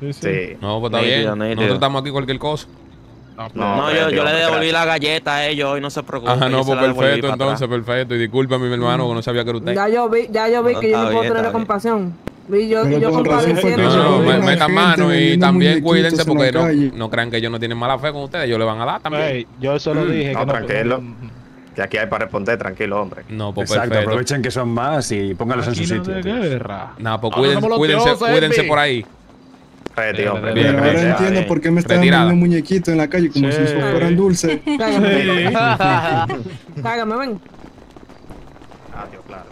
Sí, sí. Sí. No, pues está Nítido, bien. nítido. Nosotros estamos aquí cualquier cosa. No, No, yo, yo le devolví la galleta a ellos y no se preocupe. Ajá, no, pues perfecto, entonces, atrás. perfecto. Y discúlpame, mi hermano, que no sabía que era usted. Ya yo vi, ya yo vi No, que yo no puedo tener compasión. Vi yo, yo compadeciendo. No, no, metan mano y también cuídense porque no, no crean que ellos no tienen mala fe con ustedes, ellos le van a dar también. Yo solo dije No, que no. tranquilo. Que aquí hay para responder, tranquilo, hombre. No, pues Exacto, perfecto. aprovechen que son más y pónganlos en su sitio. pues No, no cuídense, cuídense, por ahí. Reti, hombre. Bien, Pero bien, ahora bien. entiendo bien. por qué me estaban Retirada. dando muñequitos en la calle como Sí. si eso fueran dulces. Cágame, cágame, ven. Adiós, claro.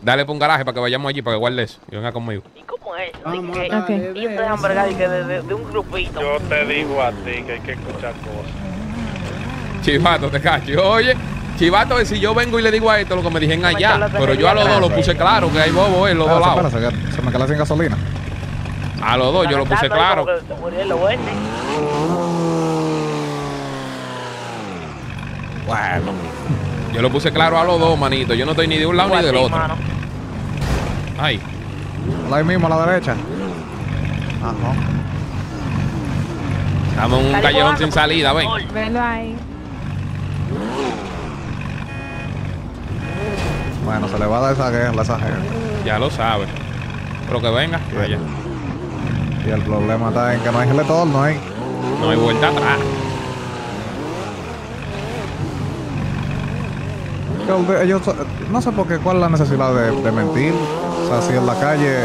Dale para un garaje para que vayamos allí, para que guarde eso. Y venga conmigo. ¿Y cómo es? Y ustedes han bregado y que de, de- de un grupito. Yo te digo a ti que hay que escuchar cosas. Chivato, te cacho. Oye, Chivato, si yo vengo y le digo a esto lo que me dijeron allá, pero yo a los dos lo puse claro, que hay bobo en los dos Espérate, lados. se me sin gasolina. A los dos yo lo puse claro. Bueno. Yo lo puse claro a los dos, manito. Yo no estoy ni de un lado ni del otro. Ay, Ahí mismo a la derecha. No. estamos en un callejón sin salida, ven. Velo ahí. Bueno, se le va a dar esa guerra, esa guerra. Ya lo sabes. Pero que venga, vaya. Y el problema está en que no hay retorno ahí. No hay vuelta atrás. Ellos, no sé por qué, cuál es la necesidad de, de mentir. O sea, si en la calle,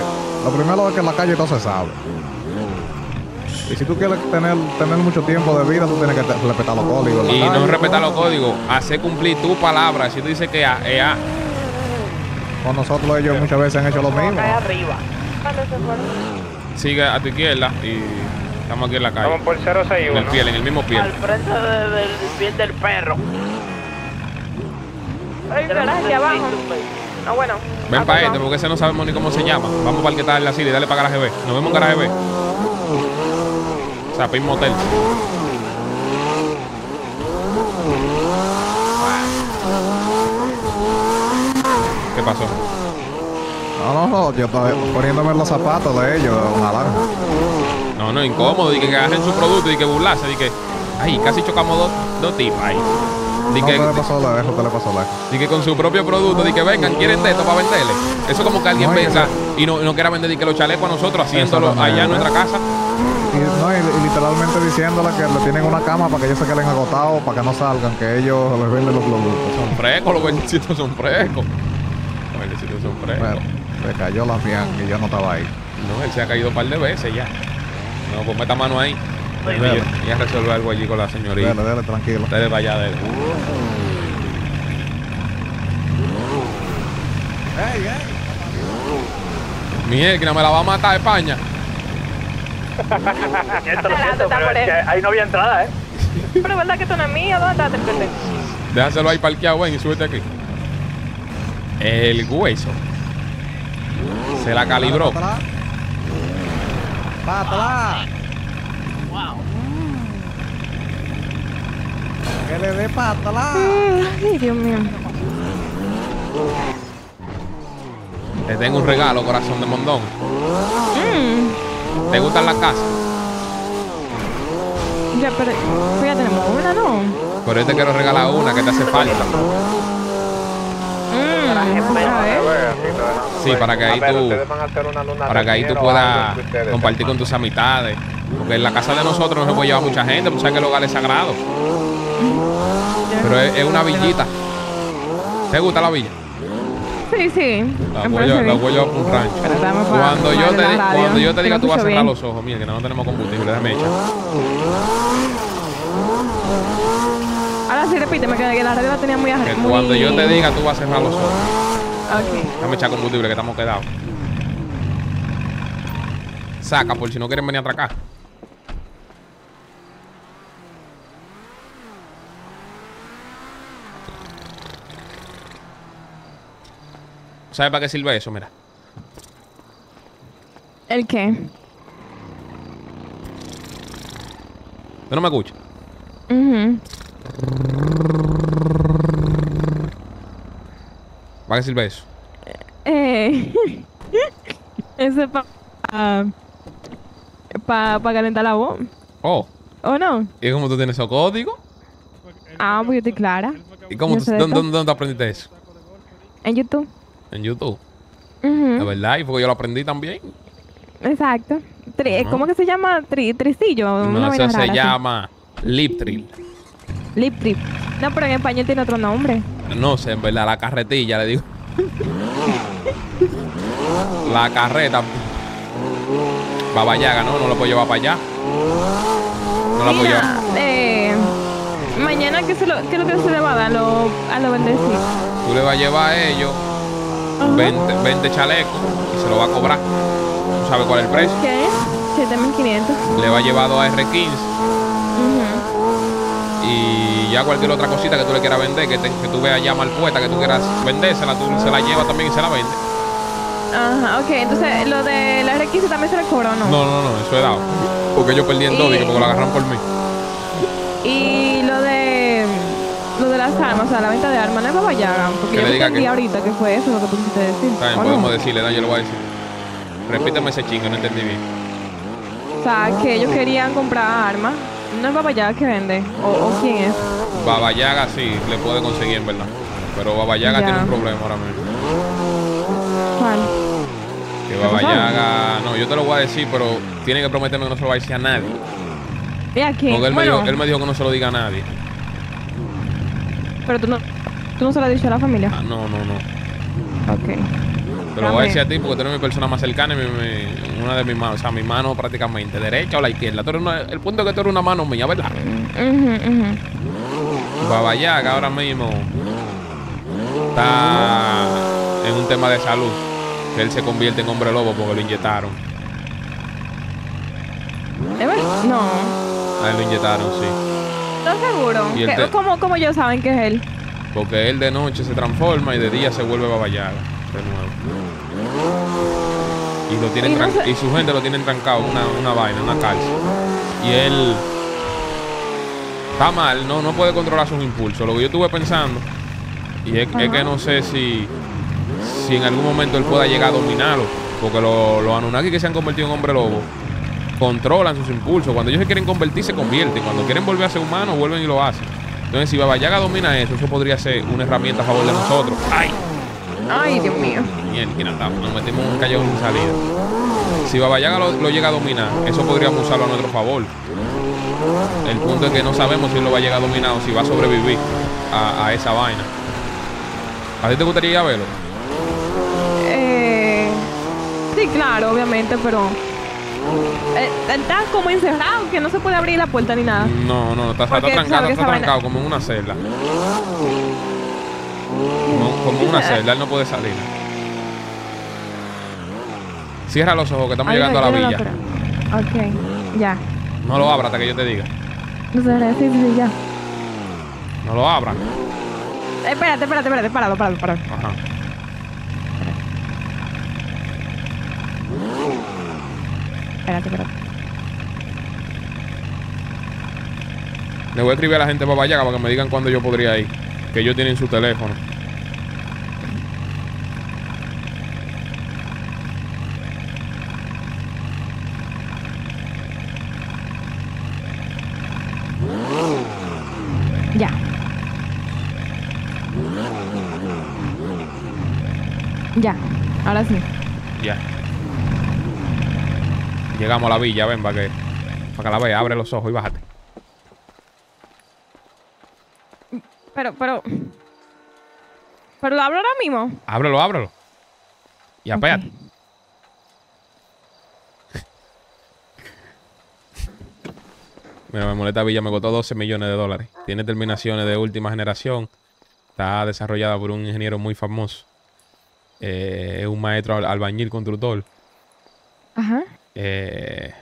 lo primero es que en la calle todo se sabe. Y si tú quieres tener, tener mucho tiempo de vida, tú tienes que te- respetar los códigos. Y no respetar los códigos. Hacer cumplir tu palabra. Si tú dices que A, es A. Con nosotros ellos muchas veces han hecho lo mismo. Arriba. Sigue a tu izquierda y estamos aquí en la calle. Vamos por En 061. el piel, en el mismo piel. Al frente de- del piel del perro. Ay, aquí abajo. No, bueno. Ven para este, porque ese no sabemos ni cómo se llama. Vamos para el que está en la silla y dale para garaje B. Nos vemos en garaje B. O sea, ir motel. ¿Qué pasó? No, no, no, yo estoy poniéndome en los zapatos de ellos. No, no, incómodo. Y que agarren su producto y que burlarse. Y que, ay, casi chocamos dos, dos tipas ahí. No, que, te le pasó lejos, te le pasó lejos. di que con su propio producto, di que vengan, quieren de esto para venderle. Eso es como que alguien No, y venga y no, y no quiera vender di que los chalecos a nosotros haciéndolo allá en nuestra casa. Y, no, y, y literalmente diciéndole que le tienen una cama para que ellos se queden agotados, para que no salgan, que ellos les venden los productos. Son frescos, los verdecitos son frescos. Los verdecitos son frescos. Bueno, le cayó la fian y yo no estaba ahí. No, él se ha caído un par de veces ya. No, pues meta mano ahí. Muy Ella, bien. ella resuelve algo allí con la señorita. Dale, dale, tranquilo. Ustedes vaya Miguel, que no me la va a matar España. (laughs) ahí no había entrada, ¿eh? (laughs) Pero es verdad que esto no es mío. ¿Dónde está el PT? Déjaselo ahí parqueado, ven y súbete aquí. El hueso. Se la calibró. Para atrás. Que le dé atrás. Ay, Dios mío. Te tengo un regalo, corazón de mondón. Mm. ¿Te gustan las casas? Ya, pero pues ya tenemos una, ¿no? Pero yo te quiero regalar una que te hace falta. Sí, para que ahí tú, para que ahí tú puedas compartir con tus amistades. Porque en la casa de nosotros no se puede llevar mucha gente, porque sabes que el hogar es sagrado. Pero es, es una villita. ¿Te gusta la villa? Sí, sí. La voy, parece a, la bien. voy a llevar por un rancho. Cuando yo, te, cuando yo te diga, tú vas a cerrar bien. los ojos. Mira, que no tenemos combustible. Déjame echar. Ahora sí, repíteme que la radio la tenía muy arriba. cuando yo te diga, tú vas a cerrar los ojos. Ok. Déjame echar combustible, que estamos quedados. Saca, por si no quieren venir a atracar. ¿Sabes para qué sirve eso? Mira. ¿El qué? ¿Tú no me escuchas? Ujú. ¿Para qué sirve eso? Eh, (laughs) Eso es para pa, pa calentar la voz. Oh, ¿O no? ¿y cómo tú tienes esos códigos? Ah, pues yo estoy clara. ¿Y cómo tú, dónde, dónde- dónde aprendiste eso? En YouTube. En YouTube. Ujú. ¿De verdad? ¿Y porque yo lo aprendí también? Exacto. Tri- Ajá. ¿Cómo que se llama? Tri Tricillo. No, eso se así. llama Lip Trill. Lip trip. No, pero en español tiene otro nombre. No sé, en verdad, la carretilla, le digo. la carreta. Babayaga, ¿no? No lo puedo llevar para allá. No la puedo llevar. eh, mañana, ¿qué, se lo, ¿qué es lo que se le va a dar a los a los bendecidos? Tú le vas a llevar a ellos 20, 20 chalecos y se lo va a cobrar. ¿Tú sabes cuál es el precio? ¿Qué? 7500. Le va a llevar dos AR-15 y ya cualquier otra cosita que tú le quieras vender, que, te- que tú veas ya mal puesta, que tú quieras vendérsela, tú se la llevas también y se la vende. Ajá, ok. Entonces, lo de la R15 también se le cobró, ¿no? No, no, no, eso he dado. Porque yo perdí en todo porque lo agarraron por mí. Y lo de lo de las armas, o sea, la venta de armas, no es babayaga. Porque Que yo le diga entendí que- ahorita que fue eso lo que tú quisiste decir. Bien, ¿o no? podemos decirle, no, yo le voy a decir. Repíteme ese chingo, no entendí bien. O sea, que ellos querían comprar armas. No es babayaga que vende. ¿O, o quién es? Babayaga sí, le puede conseguir en verdad. Pero Babayaga Ya. tiene un problema ahora mismo. ¿Cuál? Que. Babayaga, no, yo te lo voy a decir, pero tiene que prometerme que no se lo va a decir a nadie. ¿Y a quién? Porque él, me dijo, él me dijo que no se lo diga a nadie. pero tú no, tú no se lo has dicho a la familia. Ah, no, no, no. Ok. Te lo voy a decir a ti porque tú eres mi persona más cercana y mi- mi- una de mis manos, o sea, mi mano prácticamente, derecha o la izquierda. Tú eres una- el punto es que tú eres una mano mía, ¿verdad? Ujú, ujú. Babayaga ahora mismo está en un tema de salud. Que él se convierte en hombre lobo porque lo inyectaron. ¿Es verdad? No. A él lo inyectaron, sí. ¿Estás seguro? Y el ¿Qué- te- ¿Cómo, ¿Cómo ellos saben que es él? Porque él de noche se transforma y de día se vuelve babayaga de nuevo. Y lo tienen Y no tran- sé- y su gente lo tienen trancado una, una vaina, una cárcel. Y él está mal, no, no puede controlar sus impulsos. Lo que yo estuve pensando, y es, es que no sé si, si en algún momento él pueda llegar a dominarlo. Porque lo- los Anunnaki que se han convertido en hombre lobo controlan sus impulsos. Cuando ellos se quieren convertir, se convierten. Cuando quieren volver a ser humanos, vuelven y lo hacen. Entonces, si Baba Yaga domina eso, eso podría ser una herramienta a favor de nosotros. ¡Ay! Ay, Dios mío. Mierda, nos metimos en un callejón sin salida. Si Baba Yaga lo, lo llega a dominar, eso podríamos usarlo a nuestro favor. El punto es que no sabemos si él lo va a llegar a dominar o si va a sobrevivir a, a esa vaina. ¿A ti te gustaría verlo? Eh, sí, claro, obviamente, pero... eh, está como encerrado, que no se puede abrir la puerta ni nada. No, no, está, está trancado, está trancado como en una celda. Como, como en una celda, él no puede salir. Cierra los ojos que estamos Ay, llegando a la villa. creo. Ok, ya. No lo abra hasta que yo te diga. No sé, sí, sí, ya. No lo abra. Eh, espérate, espérate, espérate, parado, parado, parado. Ajá. Espérate, espérate. Le voy a escribir a la gente de Babayaga para que me digan cuándo yo podría ir. Que ellos tienen su teléfono. Ya. Ya. Ahora sí. Ya. Llegamos a la villa, ven, para que, para que la vea. Abre los ojos y bájate. Pero, pero. Pero lo hablo ahora mismo. Ábrelo, ábrelo. Y apéate. Mira, me molesta Villa me costó 12 millones de dólares. Tiene terminaciones de última generación. Está desarrollada por un ingeniero muy famoso. Eh, es un maestro al- albañil constructor. Ajá. Eh,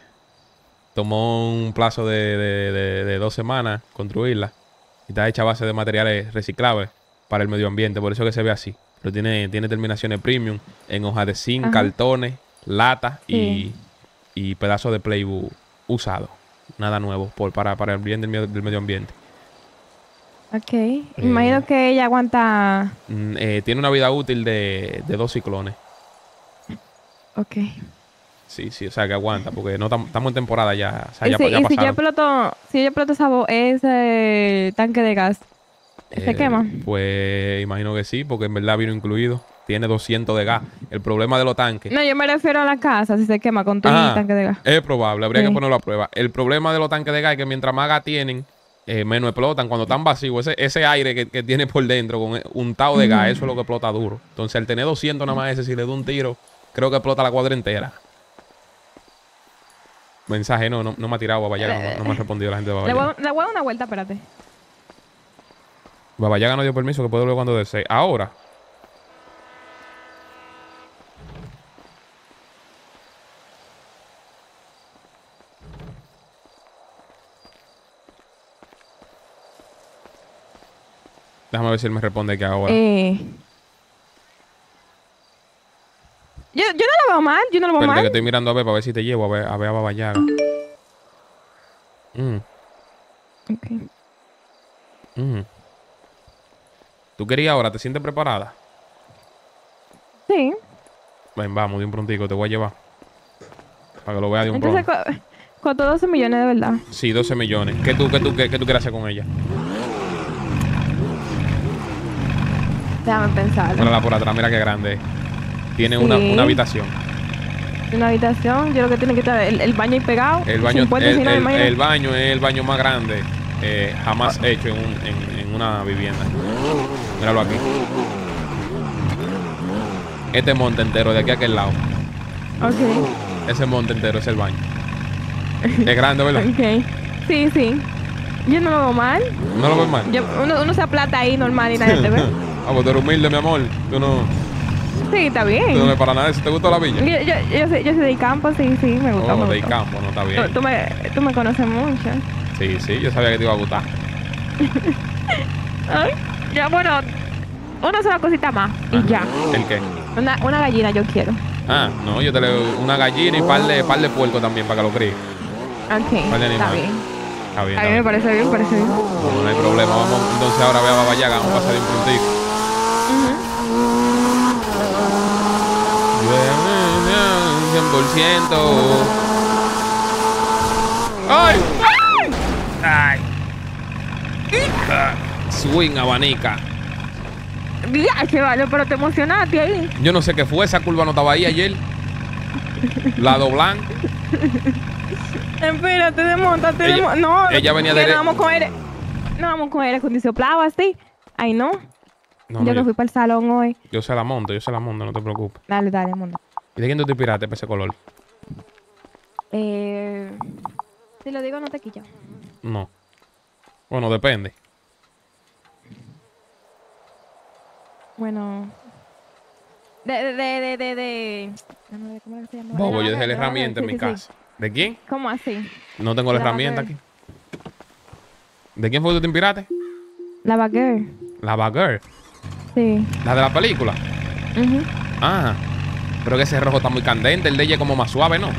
tomó un plazo de, de- de- de dos semanas construirla. Y está hecha a base de materiales reciclables para el medio ambiente. Por eso que se ve así. Pero tiene, tiene terminaciones premium en hojas de zinc, Ajá. cartones, latas y, Sí. y pedazos de playbook usado. Nada nuevo por, para, para el bien del, medio- del medio ambiente. Ok. Imagino que ella aguanta. Mm, eh, tiene una vida útil de, de dos ciclones. Ok. Sí, sí, o sea que aguanta, porque no tam- estamos en temporada ya. O sea, ya, si, ya y si yo exploto, si yo exploto ese tanque de gas, ¿se Eh, quema? Pues imagino que sí, porque en verdad vino incluido. Tiene 200 de gas. El problema de los tanques. No, yo me refiero a la casa, si se quema con todo el tanque de gas. Es probable, habría Sí. que ponerlo a prueba. El problema de los tanques de gas es que mientras más gas tienen, eh, menos explotan. Cuando están vacíos, ese, ese aire que, que tiene por dentro con un tao de gas, eso es lo que explota duro. Entonces, al tener 200 nada más ese, si le da un tiro, creo que explota la cuadra entera. Mensaje, no, no, no me ha tirado Babayaga, no, no me ha respondido la gente de Babayaga. le voy a dar una vuelta, espérate. Babayaga no dio permiso que puede volver cuando desee. Ahora. Déjame ver si él me responde que ahora. Eh. Yo, yo no lo veo mal, yo no lo veo Espérate que mal. estoy mirando a ver para ver si te llevo a ver a, ver a Babayaga. Mm, Ok. mm. ¿Tú querías ahora? ¿Te sientes preparada? Sí. Ven, vamos, de un prontico, te voy a llevar. Para que lo veas de un Entonces, pronto. costó 12 millones de verdad. Sí, 12 millones. ¿Qué tú, qué tú, qué, qué tú quieres hacer con ella? Déjame pensar. Mírala por atrás, mira qué grande. Tiene una, Sí. una habitación. Una habitación, yo lo que tiene que estar el, el baño ahí pegado. El baño, el, baño es el baño más grande eh, jamás hecho en, un- en- en una vivienda. Míralo aquí. Este monte entero de aquí a aquel lado. Ok. Ese monte entero es el baño. Es grande, ¿verdad? (laughs) Ok. Sí, sí. Yo no lo veo mal. ¿No lo ves mal? Yo- uno, uno se aplata ahí normal y nadie te ve. (laughs) Ah, pues tú eres humilde, mi amor. Tú no, Sí, está bien. tú no para nada. ¿Si te gustó la villa? Yo, yo, yo, soy, yo soy de campo, sí, sí, me gusta. Oh, me de gusta. campo, no está bien. tú me, tú me conoces mucho. Sí, sí, yo sabía que te iba a gustar. (laughs) Ay, ya, bueno, una sola cosita más y ya. ¿El qué? Una, una gallina yo quiero. Ah, no, yo te le una gallina y par de, par de puerco también para que lo críe. Ok, está bien. Está bien. A mí me parece bien, me parece bien. No, no hay problema. Vamos entonces ahora ver a Babayaga. Vamos a pasar un puntico. 100%. ¡Ay! ¡Ay! Swing abanica. Ya, pero te emocionaste ahí. Yo no sé qué fue. Esa curva no estaba ahí ayer. Lado blanco. Espérate, desmontate, Ella- desmo- No, ella venía de- No vamos con aire. No vamos con aire acondicionado así. Ay, no. No, yo no, que yo, fui para el salón hoy. yo se la monto, yo se la monto, no te preocupes. Dale, dale, mundo. ¿Y de quién tú te inspiraste para ese color? Eh, si lo digo, no te quilla. No. Bueno, depende. Bueno. De, de, de, de, de, de- ¿Cómo era que se llama? Bobo, yo dejé la herramienta en mi casa. ¿De quién? ¿Cómo así? No tengo la La herramienta aquí. ¿De quién fue que tú te inspiraste? La Bagger. La Bagger. Sí. La de la película. Ujú. Ah. Pero que ese rojo está muy candente. El de ella es como más suave, ¿no?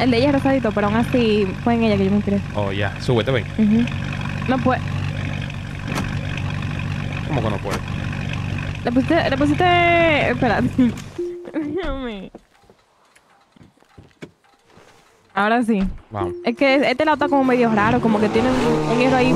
El de ella es rosadito, pero aún así fue en ella que yo me inspiré. Oh, ya. Súbete, ven. Ujú. No puede. ¿Cómo que no puede? Le pusiste. Le pusiste. Déjame. Ahora sí. Vamos. Es que este lado está como medio raro, como que tiene un, un hierro ahí.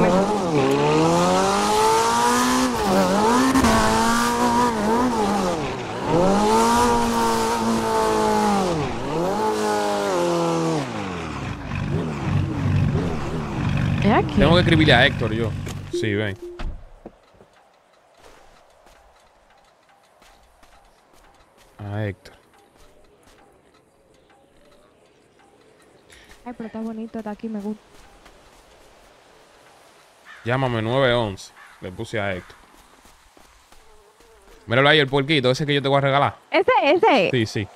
Tengo que escribirle a Héctor yo. Sí, ven. A Héctor. Ay, pero está bonito, está aquí, me gusta. Llámame 911. Le puse a Héctor. Míralo ahí, el puerquito, ese que yo te voy a regalar. Ese, ese. Sí, sí.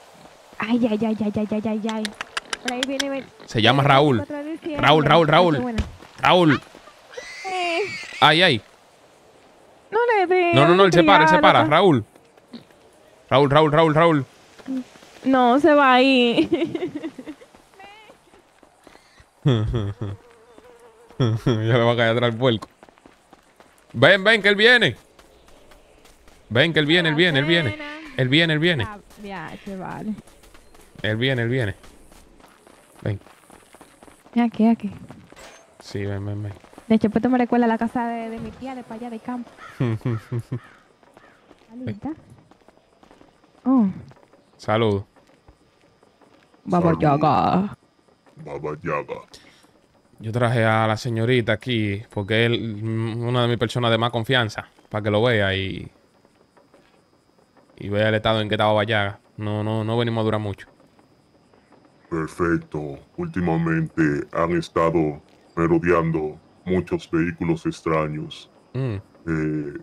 Ay, ay, ay, ay, ay, ay, ay, ay. Por ahí viene, ven. Se llama Raúl. Raúl, Raúl, Raúl. Raúl. Ay, ay. no le ve. No, no, no, él se para, él se para. Raúl. Raúl, Raúl, Raúl, Raúl. No, se va ahí. (laughs) ya le va a caer atrás el puerco. Ven, ven, que él viene. Ven, que él viene, él viene, él viene. Él viene, él viene. Ya, se vale. Él viene, él viene. Ven. Aquí, aquí. Sí, ven, ven, ven. De hecho, pues me recuerda a la casa de, de mi tía de para allá de campo. (laughs) Alita. Oh, Saludos. Baba Yaga. Baba Yaga. Yo traje a la señorita aquí porque es una de mis personas de más confianza para que lo vea y y vea el estado en que estaba Vallaga. No, no, no venimos a durar mucho. Perfecto. Últimamente han estado merodeando muchos vehículos extraños. Mm. Eh,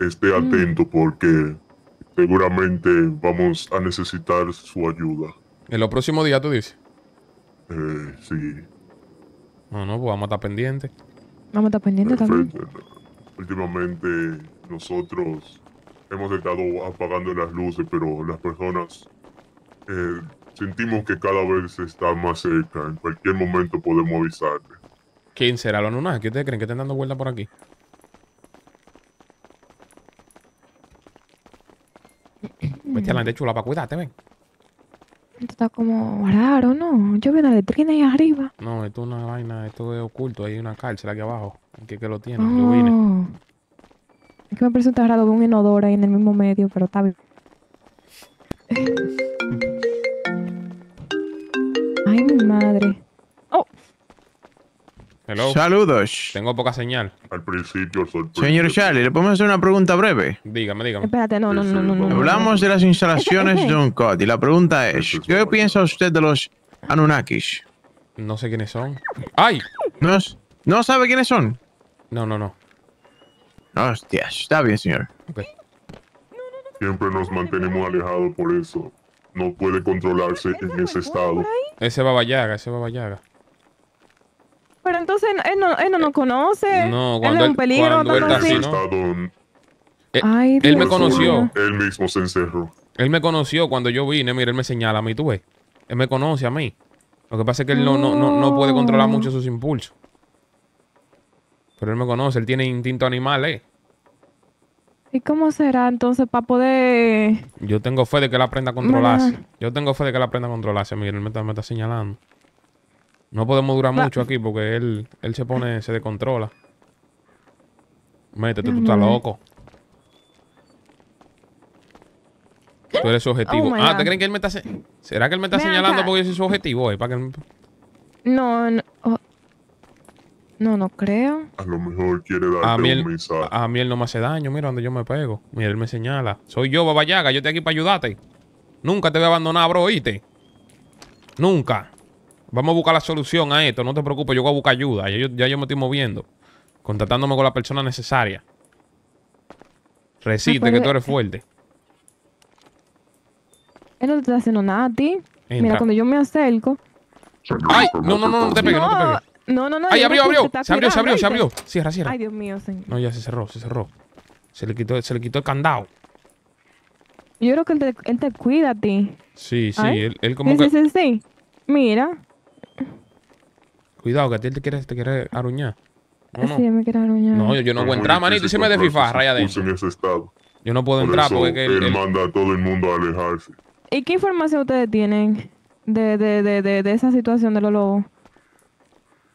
esté atento porque seguramente vamos a necesitar su ayuda. En los próximos días tú dices. Eh, sí. No, no, pues vamos a estar pendientes. Vamos a estar pendientes también. Últimamente nosotros hemos estado apagando las luces, pero las personas eh, sentimos que cada vez está más cerca. En cualquier momento podemos avisarle. ¿Quién será los Anunnaki? ¿Qué ustedes creen que estén dando vueltas por aquí? (clears throat) Vete adelante, chula, para cuidarte, ven. Esto está como raro, ¿no? Yo veo una letrina ahí arriba. No, esto es una vaina, esto es oculto. Hay una cárcel aquí abajo. ¿Qué que lo tiene? Yo vine. Oh. Es que me tan raro ver un inodoro ahí en el mismo medio, pero está bien. (laughs) Ay, mi madre. Hello. Saludos. Tengo poca señal. Al principio, Señor Charlie, ¿le podemos hacer una pregunta breve? Dígame, dígame. Espérate, no, no, no, no, no. no. Hablamos de las instalaciones de un COD y la pregunta es, ¿qué piensa usted de los Anunnakis? No sé quiénes son. ¡Ay! ¿No, ¿no sabe quiénes son? No, no, no. Hostias, está bien, señor. Siempre nos mantenemos alejados por eso. No puede controlarse en ese estado. Ese va Vallaga, ese va Vallaga. Pero entonces él no, él no nos conoce. No, él cuando es él- un peligro, cuando él así. ¿no? Eh, Ay, él me conoció. Él mismo se encerró. Él me conoció cuando yo vine. Mira, él me señala a mí, tú ves. Él me conoce a mí. Lo que pasa es que él no, no, no, no puede controlar mucho sus impulsos. Pero él me conoce, él tiene instinto animal, eh. ¿Y cómo será entonces para poder... Yo tengo fe de que él aprenda a controlarse. Yo tengo fe de que él aprenda a controlarse. Mira, él me está, me está señalando. No podemos durar Va- mucho aquí porque él, él se pone, se descontrola. Métete, tú estás loco. Tú eres su objetivo. Oh my ah. ¿te creen que él me está... se- ¿Será que él me está Ven señalando acá. porque yo soy su objetivo? eh? Para que No, no, oh. no, no creo. A lo mejor quiere darte A mí, un mensaje. a mí él no me hace daño. Mira donde yo me pego. Mira, él me señala. Soy yo, Baba Yaga. Yo estoy aquí para ayudarte. Nunca te voy a abandonar, bro, ¿oíste? Nunca. Vamos a buscar la solución a esto. No te preocupes, yo voy a buscar ayuda. Ya yo, ya yo me estoy moviendo. Contactándome con la persona necesaria. Resiste, puede- que tú eres fuerte. Él no te está haciendo nada a ti. Entra. Mira, cuando yo me acerco... ¡Ay! No, no, no, no te pegues, no, te pegues. No, no, no. ¡Ay, abrió, abrió! Se abrió, se abrió, se abrió. Cierra, cierra. Ay, Dios mío, señor. No, ya se cerró, se cerró. Se le quitó, se le quitó el candado. Yo creo que él te, él te cuida a ti. Sí, sí. Él, él como sí, que... sí, sí, sí. Mira. Cuidado, que a ti te quiere, te quiere aruñar. No, no. Sí, me quiere aruñar. No, yo, yo no a entrar, manito. Y se me raya adentro. en ese estado. Yo no puedo Por entrar eso porque él- él manda a todo el mundo a alejarse. ¿Y qué información ustedes tienen? de, de, de, de, de esa situación de los lobos?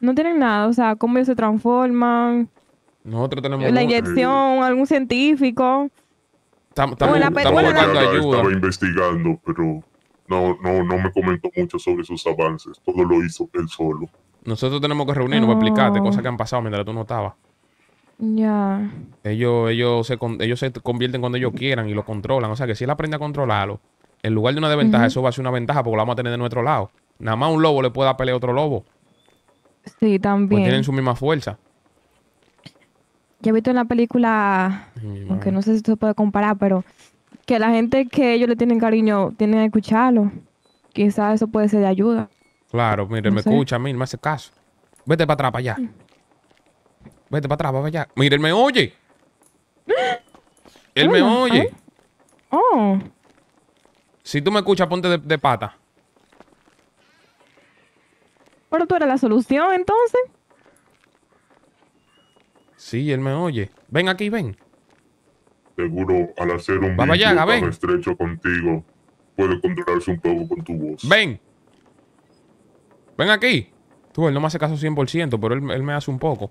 No tienen nada, o sea, cómo ellos se transforman, Nosotros tenemos... la inyección, algún científico. Estamos, estamos- buscando ayuda. Estaba investigando, pero no, no, no me comentó mucho sobre sus avances. Todo lo hizo él solo. Nosotros tenemos que reunirnos para explicarte cosas que han pasado mientras tú no estabas. Ya. Ellos, ellos, se, con- ellos se convierten cuando ellos quieran y lo controlan. O sea que si él aprende a controlarlo, en lugar de una desventaja, eso va a ser una ventaja porque lo vamos a tener de nuestro lado. Nada más un lobo le puede dar pelea a otro lobo. Sí, también. tienen su misma fuerza. Yo he visto en la película, aunque no sé si se puede comparar, pero que la gente que ellos le tienen cariño tienen que escucharlo. Quizás eso puede ser de ayuda. Claro, mire, No me sé. escucha a mí, me hace caso. Vete para atrás, para allá. Vete para atrás, para allá. Mire, él me oye. (gasps) Él me oye. Oh, Si tú me escuchas, ponte de, de pata. pero tú eres la solución entonces. Sí, él me oye. Ven aquí, ven. Seguro, al hacer un Yaga, tan ven. estrecho contigo, puede controlarse un poco con tu voz. Ven. Ven aquí. Tú, él no me hace caso 100%, pero él, él me hace un poco.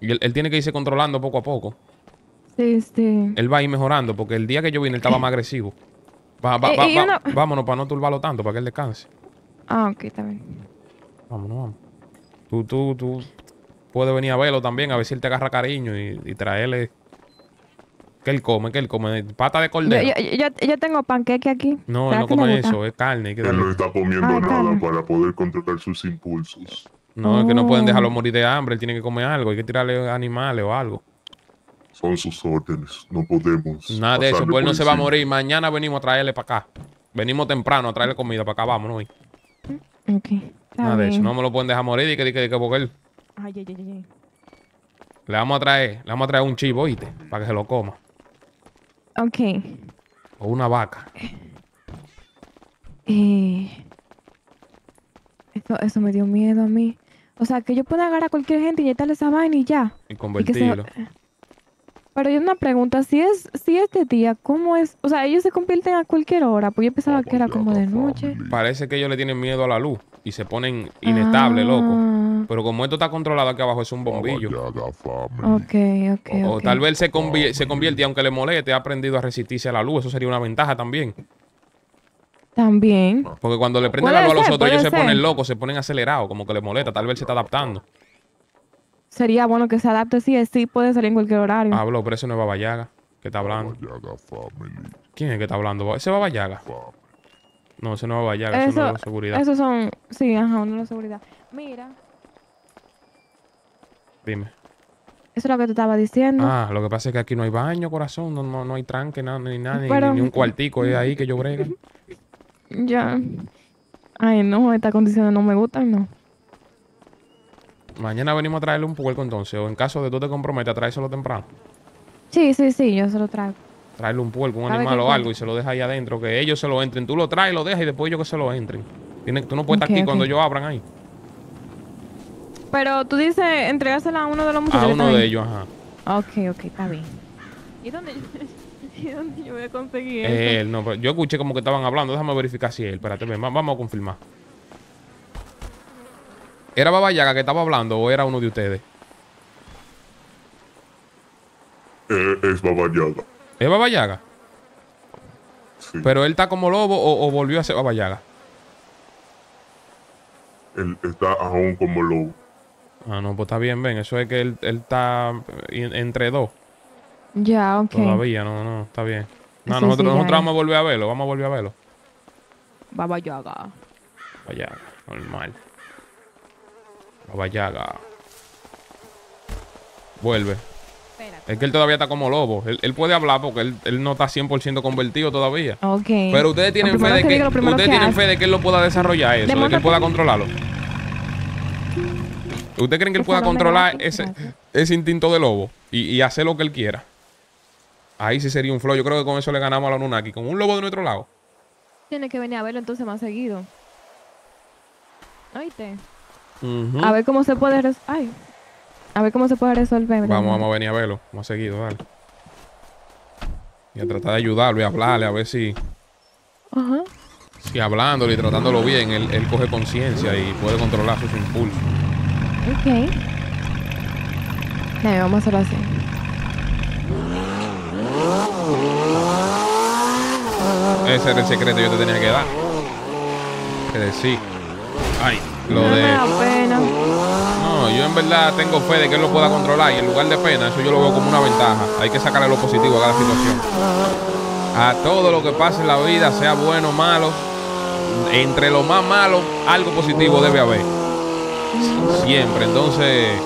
Y él, él tiene que irse controlando poco a poco. Sí, sí. Él va a ir mejorando, porque el día que yo vine, él estaba (laughs) más agresivo. Va- va- Eh, va- una- Vámonos para no turbarlo tanto, para que él descanse. Ah, ok, está bien. Vámonos, vamos. Tú, tú, tú puedes venir a verlo también, a ver si él te agarra cariño y, y traerle. ¿Qué él come? ¿Qué él come? Pata de cordero. yo, yo- yo tengo panqueque aquí. No, él ¿Será no come eso, es carne. hay que Él no está comiendo Ah, nada carne. para poder controlar sus impulsos. No, es que no pueden Oh. dejarlo morir de hambre, él tiene que comer algo, hay que tirarle animales o algo. Son sus órdenes, no podemos. Nada de eso, pues él no se va a morir. Mañana venimos a traerle para acá. Venimos temprano a traerle comida para acá, vámonos. hoy. Ok. Está Nada de eso, no me lo pueden dejar morir y que, que, que, porque él Ay, ay, ay, ay. le vamos a traer, le vamos a traer un chivo, ¿oíste? Para que se lo coma. Ok. O una vaca. Eh, eso, eso me dio miedo a mí. O sea, que yo pueda agarrar a cualquier gente y inyectarle esa vaina y ya. Y Y que se- convertirlo. Pero yo una pregunta, si es, si es de día, ¿cómo es? O sea, ellos se convierten a cualquier hora, pues yo pensaba que era como de noche. Parece que ellos le tienen miedo a la luz y se ponen inestables, loco. Ah, Pero como esto está controlado aquí abajo, es un bombillo. Ok, ok, O, tal vez se, convi- se convierte y aunque le moleste, ha aprendido a resistirse a la luz. Eso sería una ventaja también. También. Porque cuando le prenden la luz a los otros, ellos se ponen locos, se ponen acelerados, como que le molesta. Tal vez se está adaptando. Sería bueno que se adapte, sí, sí, puede salir en cualquier horario. Hablo, pero ese no es Baba Yaga que está hablando. ¿Quién es que está hablando? ¿Ese es Baba Yaga? No, ese no es Baba Yaga, eso, no es seguridad. Esos son, sí, ajá, uno de la seguridad. Mira, Dime. eso es lo que te estaba diciendo. Ah, lo que pasa es que aquí no hay baño, corazón. No, no, no hay tranque, nada, ni nada, ni, Pero- ni un cuartico es ahí que yo brega. (laughs) Ya. Ay, no, estas condiciones no me gustan, no. Mañana venimos a traerle un puerco entonces. O en caso de tú te comprometas, tráeselo temprano. Sí, sí, sí, yo se lo traigo. Traerle un puerco, un ¿Sabe animal o algo y se lo deja ahí adentro. Que ellos se lo entren. Tú lo traes, lo dejas y después ellos que se lo entren. Tiene- tú no puedes estar aquí cuando ellos abran ahí. Pero tú dices entregársela a uno de los muchachos. A uno de ellos, ajá. Ok, ok, está bien. ¿Y dónde, (laughs) ¿Y dónde yo voy a conseguir eso? Él, no, pero yo escuché como que estaban hablando. Déjame verificar si es él. Espérate, ven, vamos a confirmar. ¿Era Baba Yaga que estaba hablando o era uno de ustedes? Eh, es Baba Yaga. ¿Es Baba Yaga? Pero él está como lobo o, o volvió a ser Baba Yaga. Él está aún como lobo. Ah, no, pues está bien, ven. Eso es que él, él está en- entre dos. Ya, ok. Todavía, no, no, está bien. No, Eso nosotros, sí, vamos a volver a verlo, vamos a volver a verlo. Baba Yaga. Baba Yaga, normal. Baba Yaga. Vuelve. Es que él todavía está como lobo. Él, él puede hablar porque él, él no está 100% convertido todavía. Ok. Pero ustedes tienen fe de que, ustedes tienen fe de que él lo pueda desarrollar eso, de que él pueda controlarlo. ¿Ustedes creen que él pueda controlar ese, instinto de lobo y, y hacer lo que él quiera? Ahí sí sería un flow. Yo creo que con eso le ganamos a la Anunnaki. Con un lobo de nuestro lado. Tiene que venir a verlo entonces más seguido. Oíste. Ujú. A ver cómo se puede Ay. A ver cómo se puede resolver. Vamos, vamos a venir a verlo. Más seguido, dale. Y a tratar de ayudarlo y hablarle a ver si. Ajá. Sí, hablándolo y tratándolo bien, él, él coge conciencia y puede controlar sus impulsos. Ok. Dale, vamos a hacerlo así. Ese era el secreto que yo te tenía que dar. Que decir. Ay, lo no de. me da pena. Verdad tengo fe de que él lo pueda controlar y en lugar de pena, eso yo lo veo como una ventaja. Hay que sacarle lo positivo a cada situación. A todo lo que pase en la vida, sea bueno o malo, entre lo más malo, algo positivo debe haber. Siempre. Entonces,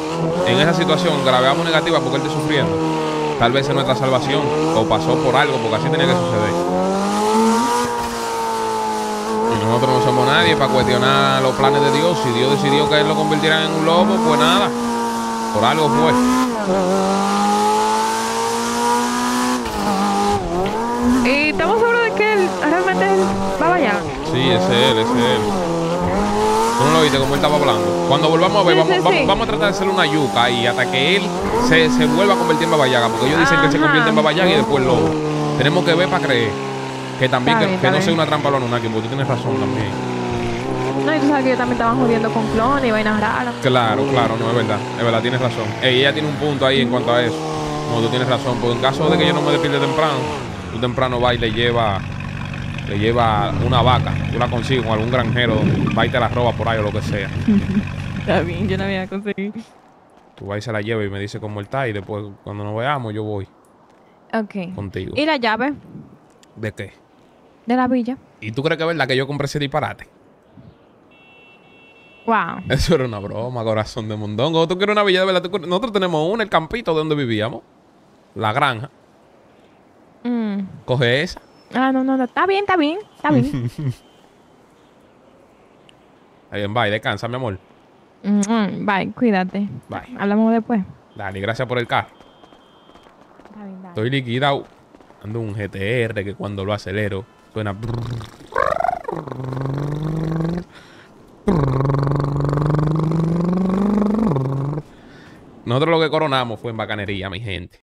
en esa situación, grabamos negativa porque él está sufriendo. Tal vez es nuestra salvación o pasó por algo, porque así tenía que suceder. Y nosotros no somos nadie para cuestionar los planes de Dios. Si Dios decidió que él lo convirtiera en un lobo, pues nada. Por algo fue. ¿Y estamos seguros de que él realmente va allá? Sí, es él, es él. ¿Tú no lo viste como él estaba hablando? Cuando volvamos a ver, Sí, vamos, sí, vamos, sí. vamos a tratar de hacerle una yuca y hasta que él se, se vuelva a convertir en babayaga. Porque ellos dicen que él se Ajá. convierte en babayaga y después lobo. Tenemos que ver para creer. Que también, Está que, bien, que está no sea una trampa a los Anunnaki, porque tú tienes razón también. No, y tú sabes que yo también estaba jodiendo con clones y vainas raras. Claro, claro, no, es verdad. Es verdad, tienes razón. Ey, ella tiene un punto ahí en cuanto a eso. No, tú tienes razón. Porque en caso de que yo no me despierte temprano, tú temprano va y le lleva le lleva una vaca. Tú la consigues con algún granjero donde va y te la roba por ahí o lo que sea. (laughs) Está bien, yo no voy a conseguir. Tú vas y se la lleva y me dice cómo está y después cuando nos veamos yo voy Ok. contigo. ¿Y la llave ¿De qué? de la villa? ¿Y tú crees que es verdad que yo compré ese disparate? Wow. Eso era una broma, corazón de mondongo. ¿Tú quieres una villa de verdad? ¿Tú quieres- Nosotros tenemos una, el campito de donde vivíamos. La granja. Mm. Coge esa. Ah, no, no, no. Está bien, está bien. Está bien. (laughs) Está bien, bye, descansa, mi amor. Mm, mm, Bye, cuídate. Bye. Hablamos después. Dale, gracias por el carro. Está bien, dale. Estoy liquidado. Ando un GTR que cuando lo acelero suena. Nosotros lo que coronamos fue en bacanería, mi gente.